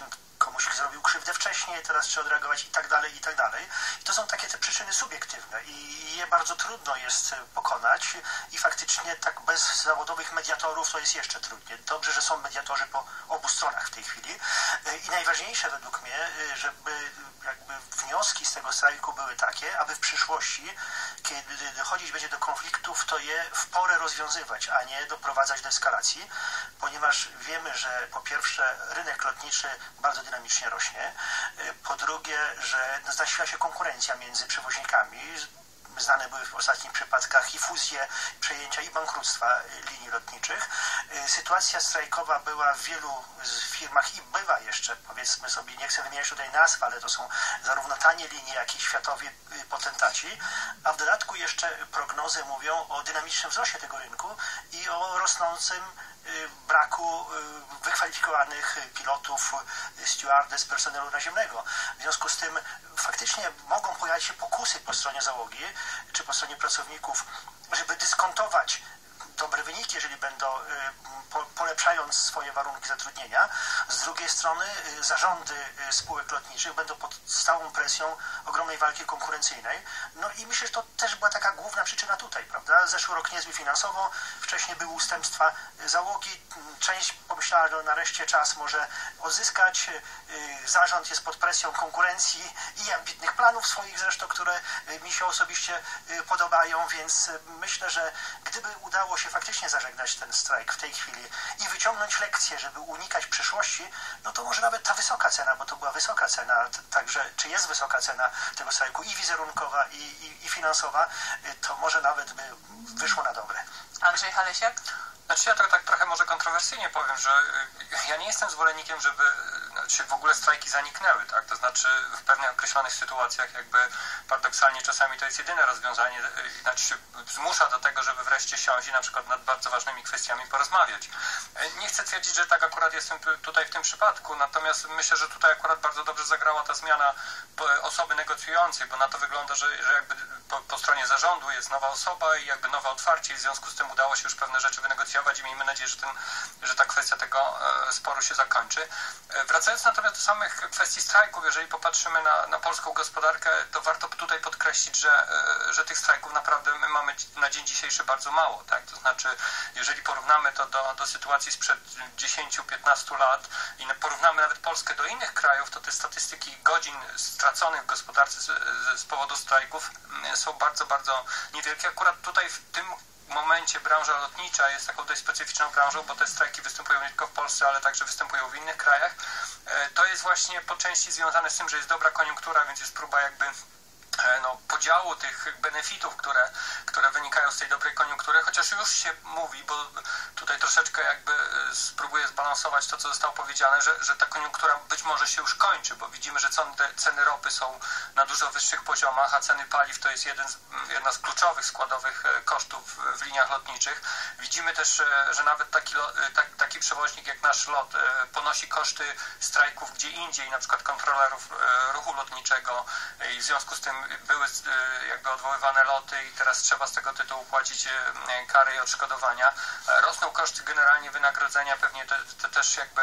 komuś zrobił krzywdę wcześniej, teraz trzeba odreagować i tak dalej, i tak dalej. I to są takie te przyczyny subiektywne i je bardzo trudno jest pokonać i faktycznie tak bez zawodowych mediatorów to jest jeszcze trudniej. Dobrze, że są mediatorzy po obu stronach w tej chwili i najważniejsze według mnie, żeby jakby wnioski z tego strajku były takie, aby w przyszłości, kiedy dochodzić będzie do konfliktów, to je w porę rozwiązywać, a nie doprowadzać do eskalacji, ponieważ wiemy, że po pierwsze rynek lotniczy bardzo dynamicznie rośnie, e, po drugie, że zasila się konkurencja między przewoźnikami, znane były w ostatnich przypadkach i fuzje, przejęcia i bankructwa y, linii lotniczych. Y, Sytuacja strajkowa była w wielu firmach i bywa jeszcze, powiedzmy sobie, nie chcę wymieniać tutaj nazw, ale to są zarówno tanie linie, jak i światowi y, potentaci, a w dodatku jeszcze prognozy mówią o dynamicznym wzroście tego rynku i o rosnącym braku wykwalifikowanych pilotów, stewardess, personelu naziemnego. W związku z tym faktycznie mogą pojawić się pokusy po stronie załogi czy po stronie pracowników, żeby dyskontować dobre wyniki, jeżeli będą y, po, polepszając swoje warunki zatrudnienia. Z drugiej strony y, zarządy y, spółek lotniczych będą pod stałą presją ogromnej walki konkurencyjnej. No i myślę, że to też była taka główna przyczyna tutaj, prawda? Zeszły rok niezły finansowo, wcześniej były ustępstwa załogi. Część że nareszcie czas może odzyskać. Y, Zarząd jest pod presją konkurencji i ambitnych planów swoich zresztą, które y, mi się osobiście y, podobają, więc myślę, że gdyby udało się faktycznie zażegnać ten strajk w tej chwili i wyciągnąć lekcje, żeby unikać przyszłości, no to może nawet ta wysoka cena, bo to była wysoka cena, także czy jest wysoka cena tego strajku i wizerunkowa, i, i, i finansowa, to może nawet by wyszło na dobre. Andrzej Halesiak? Znaczy ja to tak trochę może kontrowersyjnie powiem, że y, ja nie jestem zwolennikiem, żeby y, znaczy w ogóle strajki zaniknęły, tak? To znaczy w pewnych określonych sytuacjach jakby paradoksalnie czasami to jest jedyne rozwiązanie, y, znaczy się zmusza do tego, żeby wreszcie siąść i na przykład nad bardzo ważnymi kwestiami porozmawiać. Y, Nie chcę twierdzić, że tak akurat jestem tu- tutaj w tym przypadku, natomiast myślę, że tutaj akurat bardzo dobrze zagrała ta zmiana osoby negocjującej, bo na to wygląda, że, że jakby po, po stronie zarządu jest nowa osoba i jakby nowe otwarcie i w związku z tym udało się już pewne rzeczy wynegocjować i miejmy nadzieję, że, ten, że ta kwestia tego e, sporu się zakończy. E, wracając natomiast do samych kwestii strajków, jeżeli popatrzymy na, na polską gospodarkę, to warto tutaj podkreślić, że, e, że tych strajków naprawdę my mamy na dzień dzisiejszy bardzo mało. Tak? To znaczy, jeżeli porównamy to do, do sytuacji sprzed 10-15 lat i porównamy nawet Polskę do innych krajów, to te statystyki godzin straconych w gospodarce z, z, powodu strajków mm, są bardzo, bardzo niewielkie. Akurat tutaj w tym momencie branża lotnicza jest taką dość specyficzną branżą, bo te strajki występują nie tylko w Polsce, ale także występują w innych krajach. E, to jest właśnie po części związane z tym, że jest dobra koniunktura, więc jest próba jakby no, podziału tych benefitów, które, które wynikają z tej dobrej koniunktury, chociaż już się mówi, bo tutaj troszeczkę jakby e, spróbuję zbalansować to, co zostało powiedziane, że, że ta koniunktura być może się już kończy, bo widzimy, że ceny, ceny ropy są na dużo wyższych poziomach, a ceny paliw to jest jeden z, jedna z kluczowych składowych e, kosztów w liniach lotniczych. Widzimy też, że nawet taki, tak, taki przewoźnik jak nasz lot ponosi koszty strajków gdzie indziej, na przykład kontrolerów ruchu lotniczego i w związku z tym były e, jakby odwoływane loty i teraz trzeba z tego tytułu płacić e, kary i odszkodowania. E, rosną koszty generalnie wynagrodzenia, pewnie te też jakby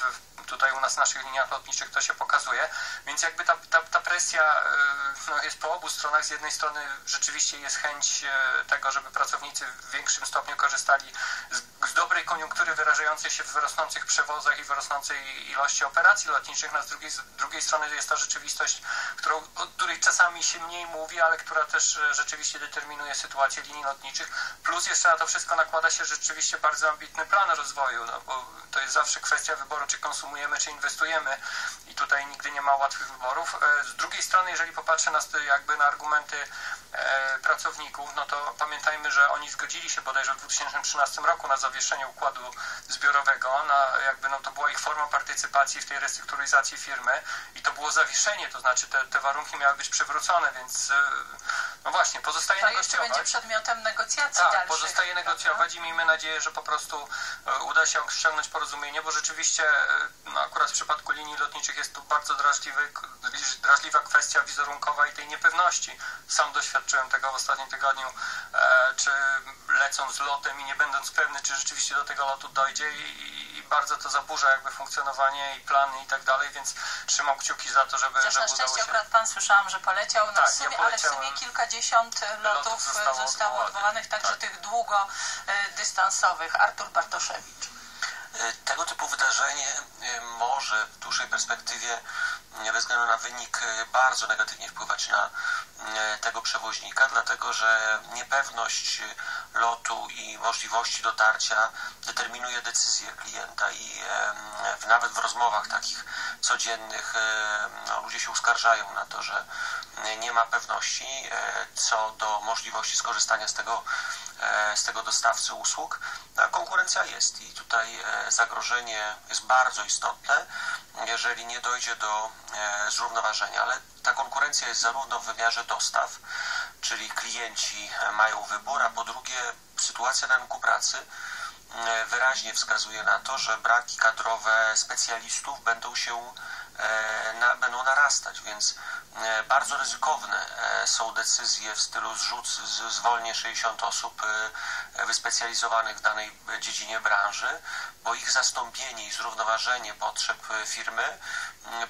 w, tutaj u nas w naszych liniach lotniczych to się pokazuje, więc jakby ta, ta, ta presja e, no, jest po obu stronach. Z jednej strony rzeczywiście jest chęć e, tego, żeby pracownicy w większym stopniu korzystali z, z dobrej koniunktury wyrażającej się w rosnących przewozach i w rosnącej ilości operacji lotniczych, no z drugiej, z drugiej strony jest ta rzeczywistość, którą, o której czasami się mniej mówi, ale która też e, rzeczywiście determinuje sytuację linii lotniczych. Plus jeszcze na to wszystko nakłada się rzeczywiście bardzo ambitny plan rozwoju, no bo to jest zawsze kwestia wyboru, czy konsumujemy kupujemy czy inwestujemy i tutaj nigdy nie ma łatwych wyborów. E, z drugiej strony, jeżeli popatrzę na, jakby na argumenty e, pracowników, no to pamiętajmy, że oni zgodzili się bodajże w 2013 roku na zawieszenie układu zbiorowego, na jakby no to była ich forma partycypacji w tej restrukturyzacji firmy i to było zawieszenie, to znaczy te, te warunki miały być przywrócone, więc e, no właśnie, pozostaje to negocjować. To będzie przedmiotem negocjacji tak, dalszych. pozostaje negocjować i miejmy nadzieję, że po prostu uda się osiągnąć porozumienie, bo rzeczywiście no akurat w przypadku linii lotniczych jest tu bardzo drażliwy, drażliwa kwestia wizerunkowa i tej niepewności. Sam doświadczyłem tego w ostatnim tygodniu, e, czy lecąc lotem i nie będąc pewny, czy rzeczywiście do tego lotu dojdzie i bardzo to zaburza jakby funkcjonowanie i plany i tak dalej, więc trzymam kciuki za to, żeby, Chociaż żeby na szczęście udało się... akurat pan słyszałam, że poleciał, no tak, w sumie, ja ale w sumie kilkadziesiąt lotów, lotów zostało, zostało odwołanych, także tak. tych długodystansowych. Artur Bartoszewicz. E, tego typu wydarzenie e, może w dłuższej perspektywie e, bez względu na wynik bardzo negatywnie wpływać na tego przewoźnika, dlatego że niepewność lotu i możliwości dotarcia determinuje decyzję klienta. I nawet w rozmowach takich codziennych no, ludzie się uskarżają na to, że nie ma pewności co do możliwości skorzystania z tego, z tego dostawcy usług, a konkurencja jest i tutaj zagrożenie jest bardzo istotne, jeżeli nie dojdzie do zrównoważenia, ale ta konkurencja jest zarówno w wymiarze dostaw, czyli klienci mają wybór, a po drugie sytuacja na rynku pracy wyraźnie wskazuje na to, że braki kadrowe specjalistów będą się na, będą narastać, więc bardzo ryzykowne są decyzje w stylu zrzut zwolnię 60 osób wyspecjalizowanych w danej dziedzinie branży, bo ich zastąpienie i zrównoważenie potrzeb firmy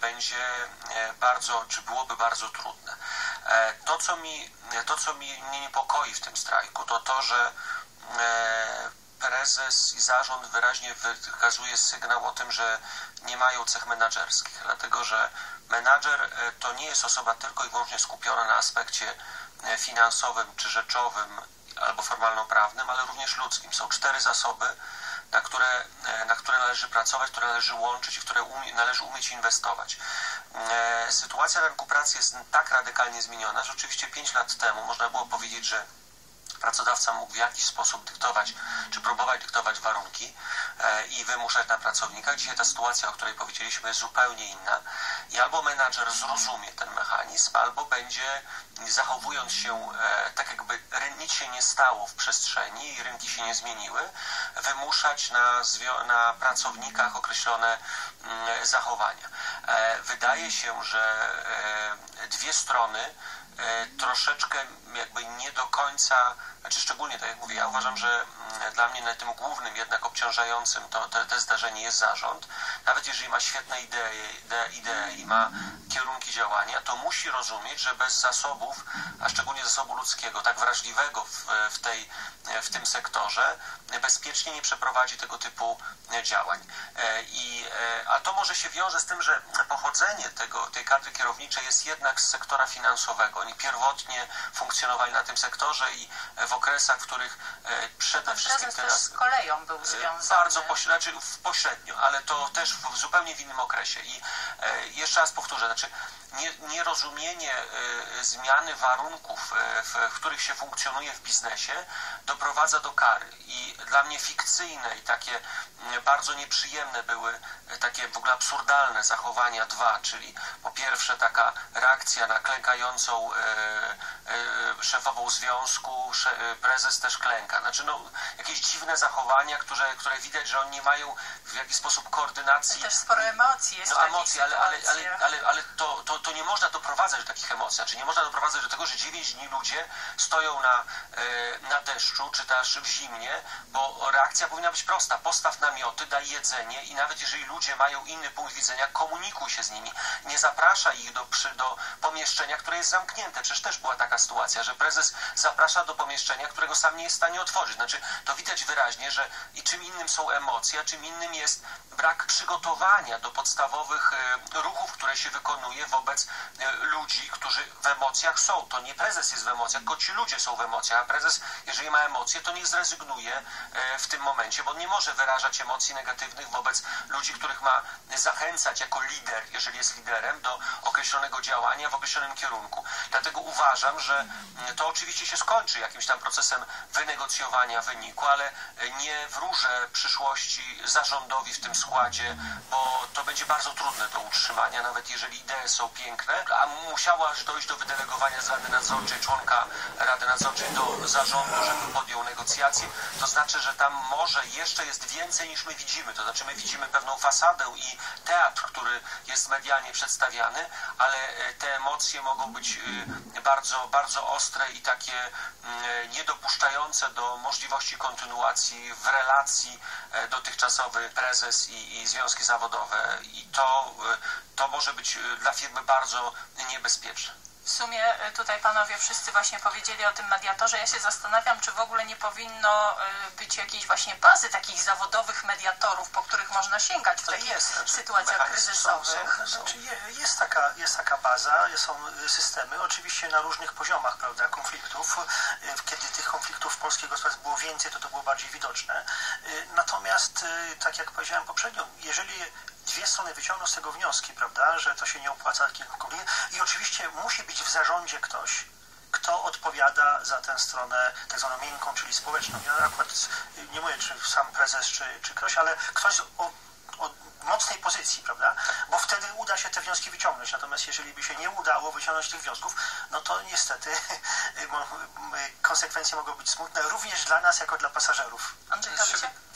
będzie bardzo, czy byłoby bardzo trudne. To, co mi, to, co mi mnie niepokoi w tym strajku, to to, że prezes i zarząd wyraźnie wykazuje sygnał o tym, że nie mają cech menedżerskich, dlatego że menadżer to nie jest osoba tylko i wyłącznie skupiona na aspekcie finansowym czy rzeczowym albo formalno-prawnym, ale również ludzkim. Są cztery zasoby, na które, na które należy pracować, które należy łączyć i które umie, należy umieć inwestować. Sytuacja na rynku pracy jest tak radykalnie zmieniona, że oczywiście pięć lat temu można było powiedzieć, że pracodawca mógł w jakiś sposób dyktować, czy próbować dyktować warunki i wymuszać na pracownikach. Dzisiaj ta sytuacja, o której powiedzieliśmy, jest zupełnie inna i albo menadżer zrozumie ten mechanizm, albo będzie zachowując się tak jakby nic się nie stało w przestrzeni i rynki się nie zmieniły, wymuszać na, na pracownikach określone zachowania. Wydaje się, że dwie strony e, troszeczkę jakby nie do końca, znaczy szczególnie tak jak mówię, ja uważam, że mm, dla mnie na tym głównym jednak obciążającym to, te, te zdarzenie jest zarząd. Nawet jeżeli ma świetne idee, idee, i ma kierunki działania, to musi rozumieć, że bez zasobów, a szczególnie zasobu ludzkiego, tak wrażliwego w, w, tej, w tym sektorze, bezpiecznie nie przeprowadzi tego typu działań. E, I, e, a to może się wiąże z tym, że pochodzenie tego, tej kadry kierowniczej jest jednak z sektora finansowego. Oni pierwotnie funkcjonowali na tym sektorze i w okresach, w których e, przede wszystkim teraz z koleją był związany. bardzo poś- znaczy w- pośrednio, ale to też w zupełnie w innym okresie. I e, jeszcze raz powtórzę, znaczy nie, nierozumienie e, zmiany warunków, e, w, których się funkcjonuje w biznesie, doprowadza do kary. I dla mnie fikcyjne i takie bardzo nieprzyjemne były e, takie w ogóle absurdalne zachowania dwa, czyli po pierwsze taka reakcja na klękającą e, szefową związku, e, prezes też klęka. Znaczy no, jakieś dziwne zachowania, które, które widać, że oni nie mają w jakiś sposób koordynacji. Też sporo emocji jest No emocje, ale, ale, ale, ale, ale to, to, to nie można doprowadzać do takich emocji. Znaczy nie można doprowadzać do tego, że 9 dni ludzie stoją na, e, na deszczu, czy też w zimnie, bo reakcja powinna być prosta. Postaw namioty, daj jedzenie i nawet jeżeli ludzie mają inny punkt widzenia, komunikuj się z nimi. Nie zapraszaj ich do, przy, do pomieszczenia, które jest zamknięte. Przecież też była taka sytuacja, że prezes zaprasza do pomieszczenia, którego sam nie jest w stanie otworzyć. Znaczy to widać wyraźnie, że i czym innym są emocje, a czym innym jest brak przygotowania do podstawowych e, ruchów, które się wykonuje wobec e, ludzi, którzy w emocjach są. To nie prezes jest w emocjach, tylko ci ludzie są w emocjach, a prezes, jeżeli ma emocje, to niech zrezygnuje e, w tym momencie, bo on nie może wyrażać emocji negatywnych wobec ludzi, których ma zachęcać jako lider, jeżeli jest liderem, do określonego działania w określonym kierunku. Dlatego uważam, że mm, to oczywiście się skończy jakimś tam procesem wynegocjowania wyniku, ale e, nie wróżę przyszłości zarządowi w tym składzie, bo to będzie bardzo trudne do utrzymania, nawet jeżeli idee są piękne, a musiała aż dojść do wydelegowania z Rady Nadzorczej członka Rady Nadzorczej do zarządu, żeby podjął negocjacje. To znaczy, że tam może jeszcze jest więcej niż my widzimy. To znaczy my widzimy pewną fasadę i teatr, który jest medialnie przedstawiany, ale e, te emocje mogą być e, bardzo, bardzo ostre i takie mm, niedopuszczające do możliwości kontynuacji w relacji e, dotychczasowy prezes i, i związki zawodowe. I to, e, to może być e, dla firmy bardzo niebezpieczne. W sumie e, tutaj panowie wszyscy właśnie powiedzieli o tym mediatorze. Ja się zastanawiam, czy w ogóle nie powinno e, być jakiejś właśnie bazy takich zawodowych mediatorów, po których można sięgać w takich jest, znaczy, sytuacjach mechanizmy są, kryzysowych. Są, znaczy je- jest, taka, jest taka baza, są y, systemy, oczywiście na różnych poziomach prawda, konfliktów. Kiedy tych konfliktów w polskiej gospodarce było więcej, to to było bardziej widoczne. Natomiast, tak jak powiedziałem poprzednio, jeżeli dwie strony wyciągną z tego wnioski, prawda, że to się nie opłaca kilku i oczywiście musi być w zarządzie ktoś, kto odpowiada za tę stronę tak zwaną miękką, czyli społeczną. Ja akurat nie mówię, czy sam prezes, czy, czy ktoś, ale ktoś o, o mocnej pozycji, prawda? Bo wtedy uda się te wnioski wyciągnąć. Natomiast jeżeli by się nie udało wyciągnąć tych wniosków, no to niestety [laughs] konsekwencje mogą być smutne również dla nas, jako dla pasażerów. Andrzej?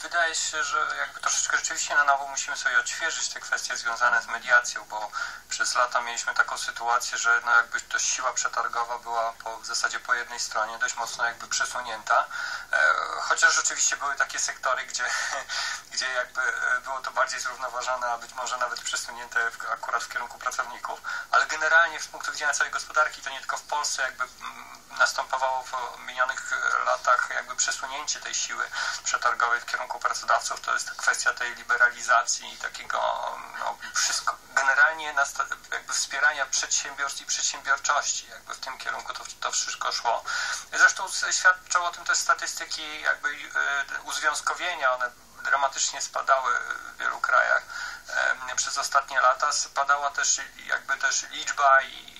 Wydaje się, że jakby troszeczkę rzeczywiście na nowo musimy sobie odświeżyć te kwestie związane z mediacją, bo przez lata mieliśmy taką sytuację, że no jakby to siła przetargowa była po, w zasadzie po jednej stronie dość mocno jakby przesunięta, e, chociaż rzeczywiście były takie sektory, gdzie, [laughs] gdzie jakby e, było to bardziej zrównoważone, a być może nawet przesunięte w, akurat w kierunku pracowników, ale generalnie z punktu widzenia całej gospodarki to nie tylko w Polsce jakby mm, następowało w minionych latach jakby przesunięcie tej siły przetargowej w kierunku pracodawców. To jest kwestia tej liberalizacji i takiego no, wszystko, generalnie jakby wspierania przedsiębiorstw i przedsiębiorczości. Jakby w tym kierunku to, to wszystko szło. Zresztą świadczą o tym też statystyki jakby e, uzwiązkowienia. One dramatycznie spadały w wielu krajach przez ostatnie lata. Spadała też jakby też liczba i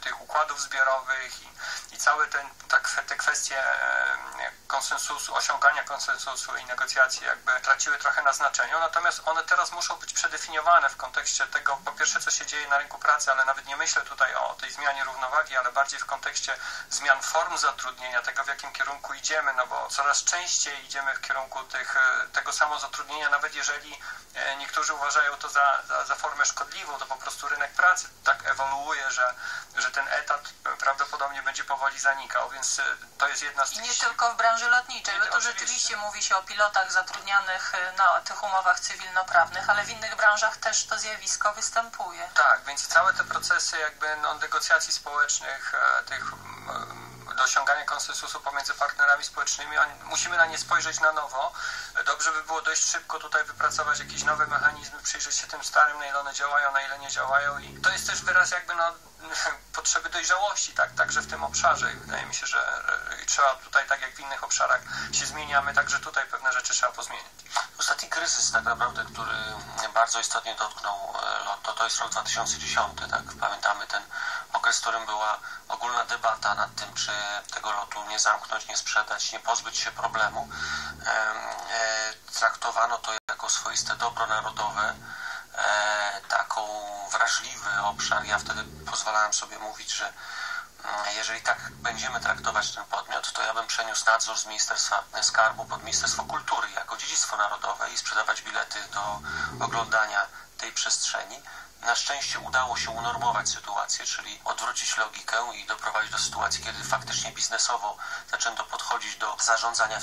tych układów zbiorowych i, i całe ten, tak, te kwestie em, konsensusu, osiągania konsensusu i negocjacji jakby traciły trochę na znaczeniu, natomiast one teraz muszą być przedefiniowane w kontekście tego, po pierwsze, co się dzieje na rynku pracy, ale nawet nie myślę tutaj o tej zmianie równowagi, ale bardziej w kontekście zmian form zatrudnienia, tego w jakim kierunku idziemy, no bo coraz częściej idziemy w kierunku tych, e, tego samozatrudnienia, nawet jeżeli e, niektórzy uważają to za, za, za formę szkodliwą, to po prostu rynek pracy tak ewoluuje, że, że ten etat prawdopodobnie będzie powoli zanikał, więc e, to jest jedna z I tych nie tylko w branży lotniczej, bo to oczywiście. rzeczywiście mówi się o pilotach zatrudnianych y, na tych umowach cywilnoprawnych, ale w innych branżach też to zjawisko występuje. Tak, więc całe te procesy jakby no, negocjacji społecznych, e, tych do osiągania konsensusu pomiędzy partnerami społecznymi, musimy na nie spojrzeć na nowo. Dobrze by było dość szybko tutaj wypracować jakieś nowe mechanizmy, przyjrzeć się tym starym, na ile one działają, na ile nie działają i to jest też wyraz jakby no, [laughs] potrzeby dojrzałości, tak, także w tym obszarze i wydaje mi się, że i trzeba tutaj, tak jak w innych obszarach się zmieniamy, także tutaj pewne rzeczy trzeba pozmieniać. Ostatni kryzys tak naprawdę, który bardzo istotnie dotknął e, LOT, to, to jest rok 2010, tak? Pamiętamy ten okres, w którym była ogólna debata nad tym, czy tego lotu nie zamknąć, nie sprzedać, nie pozbyć się problemu. E, e, traktowano to jako swoiste dobro narodowe, e, taką wrażliwy obszar. Ja wtedy pozwalałem sobie mówić, że mm, jeżeli tak będziemy traktować ten podmiot, to ja bym przeniósł nadzór z Ministerstwa Skarbu pod Ministerstwo Kultury jako dziedzictwo narodowe i sprzedawać bilety do oglądania tej przestrzeni. Na szczęście udało się unormować sytuację, czyli odwrócić logikę i doprowadzić do sytuacji, kiedy faktycznie biznesowo zaczęto podchodzić do zarządzania w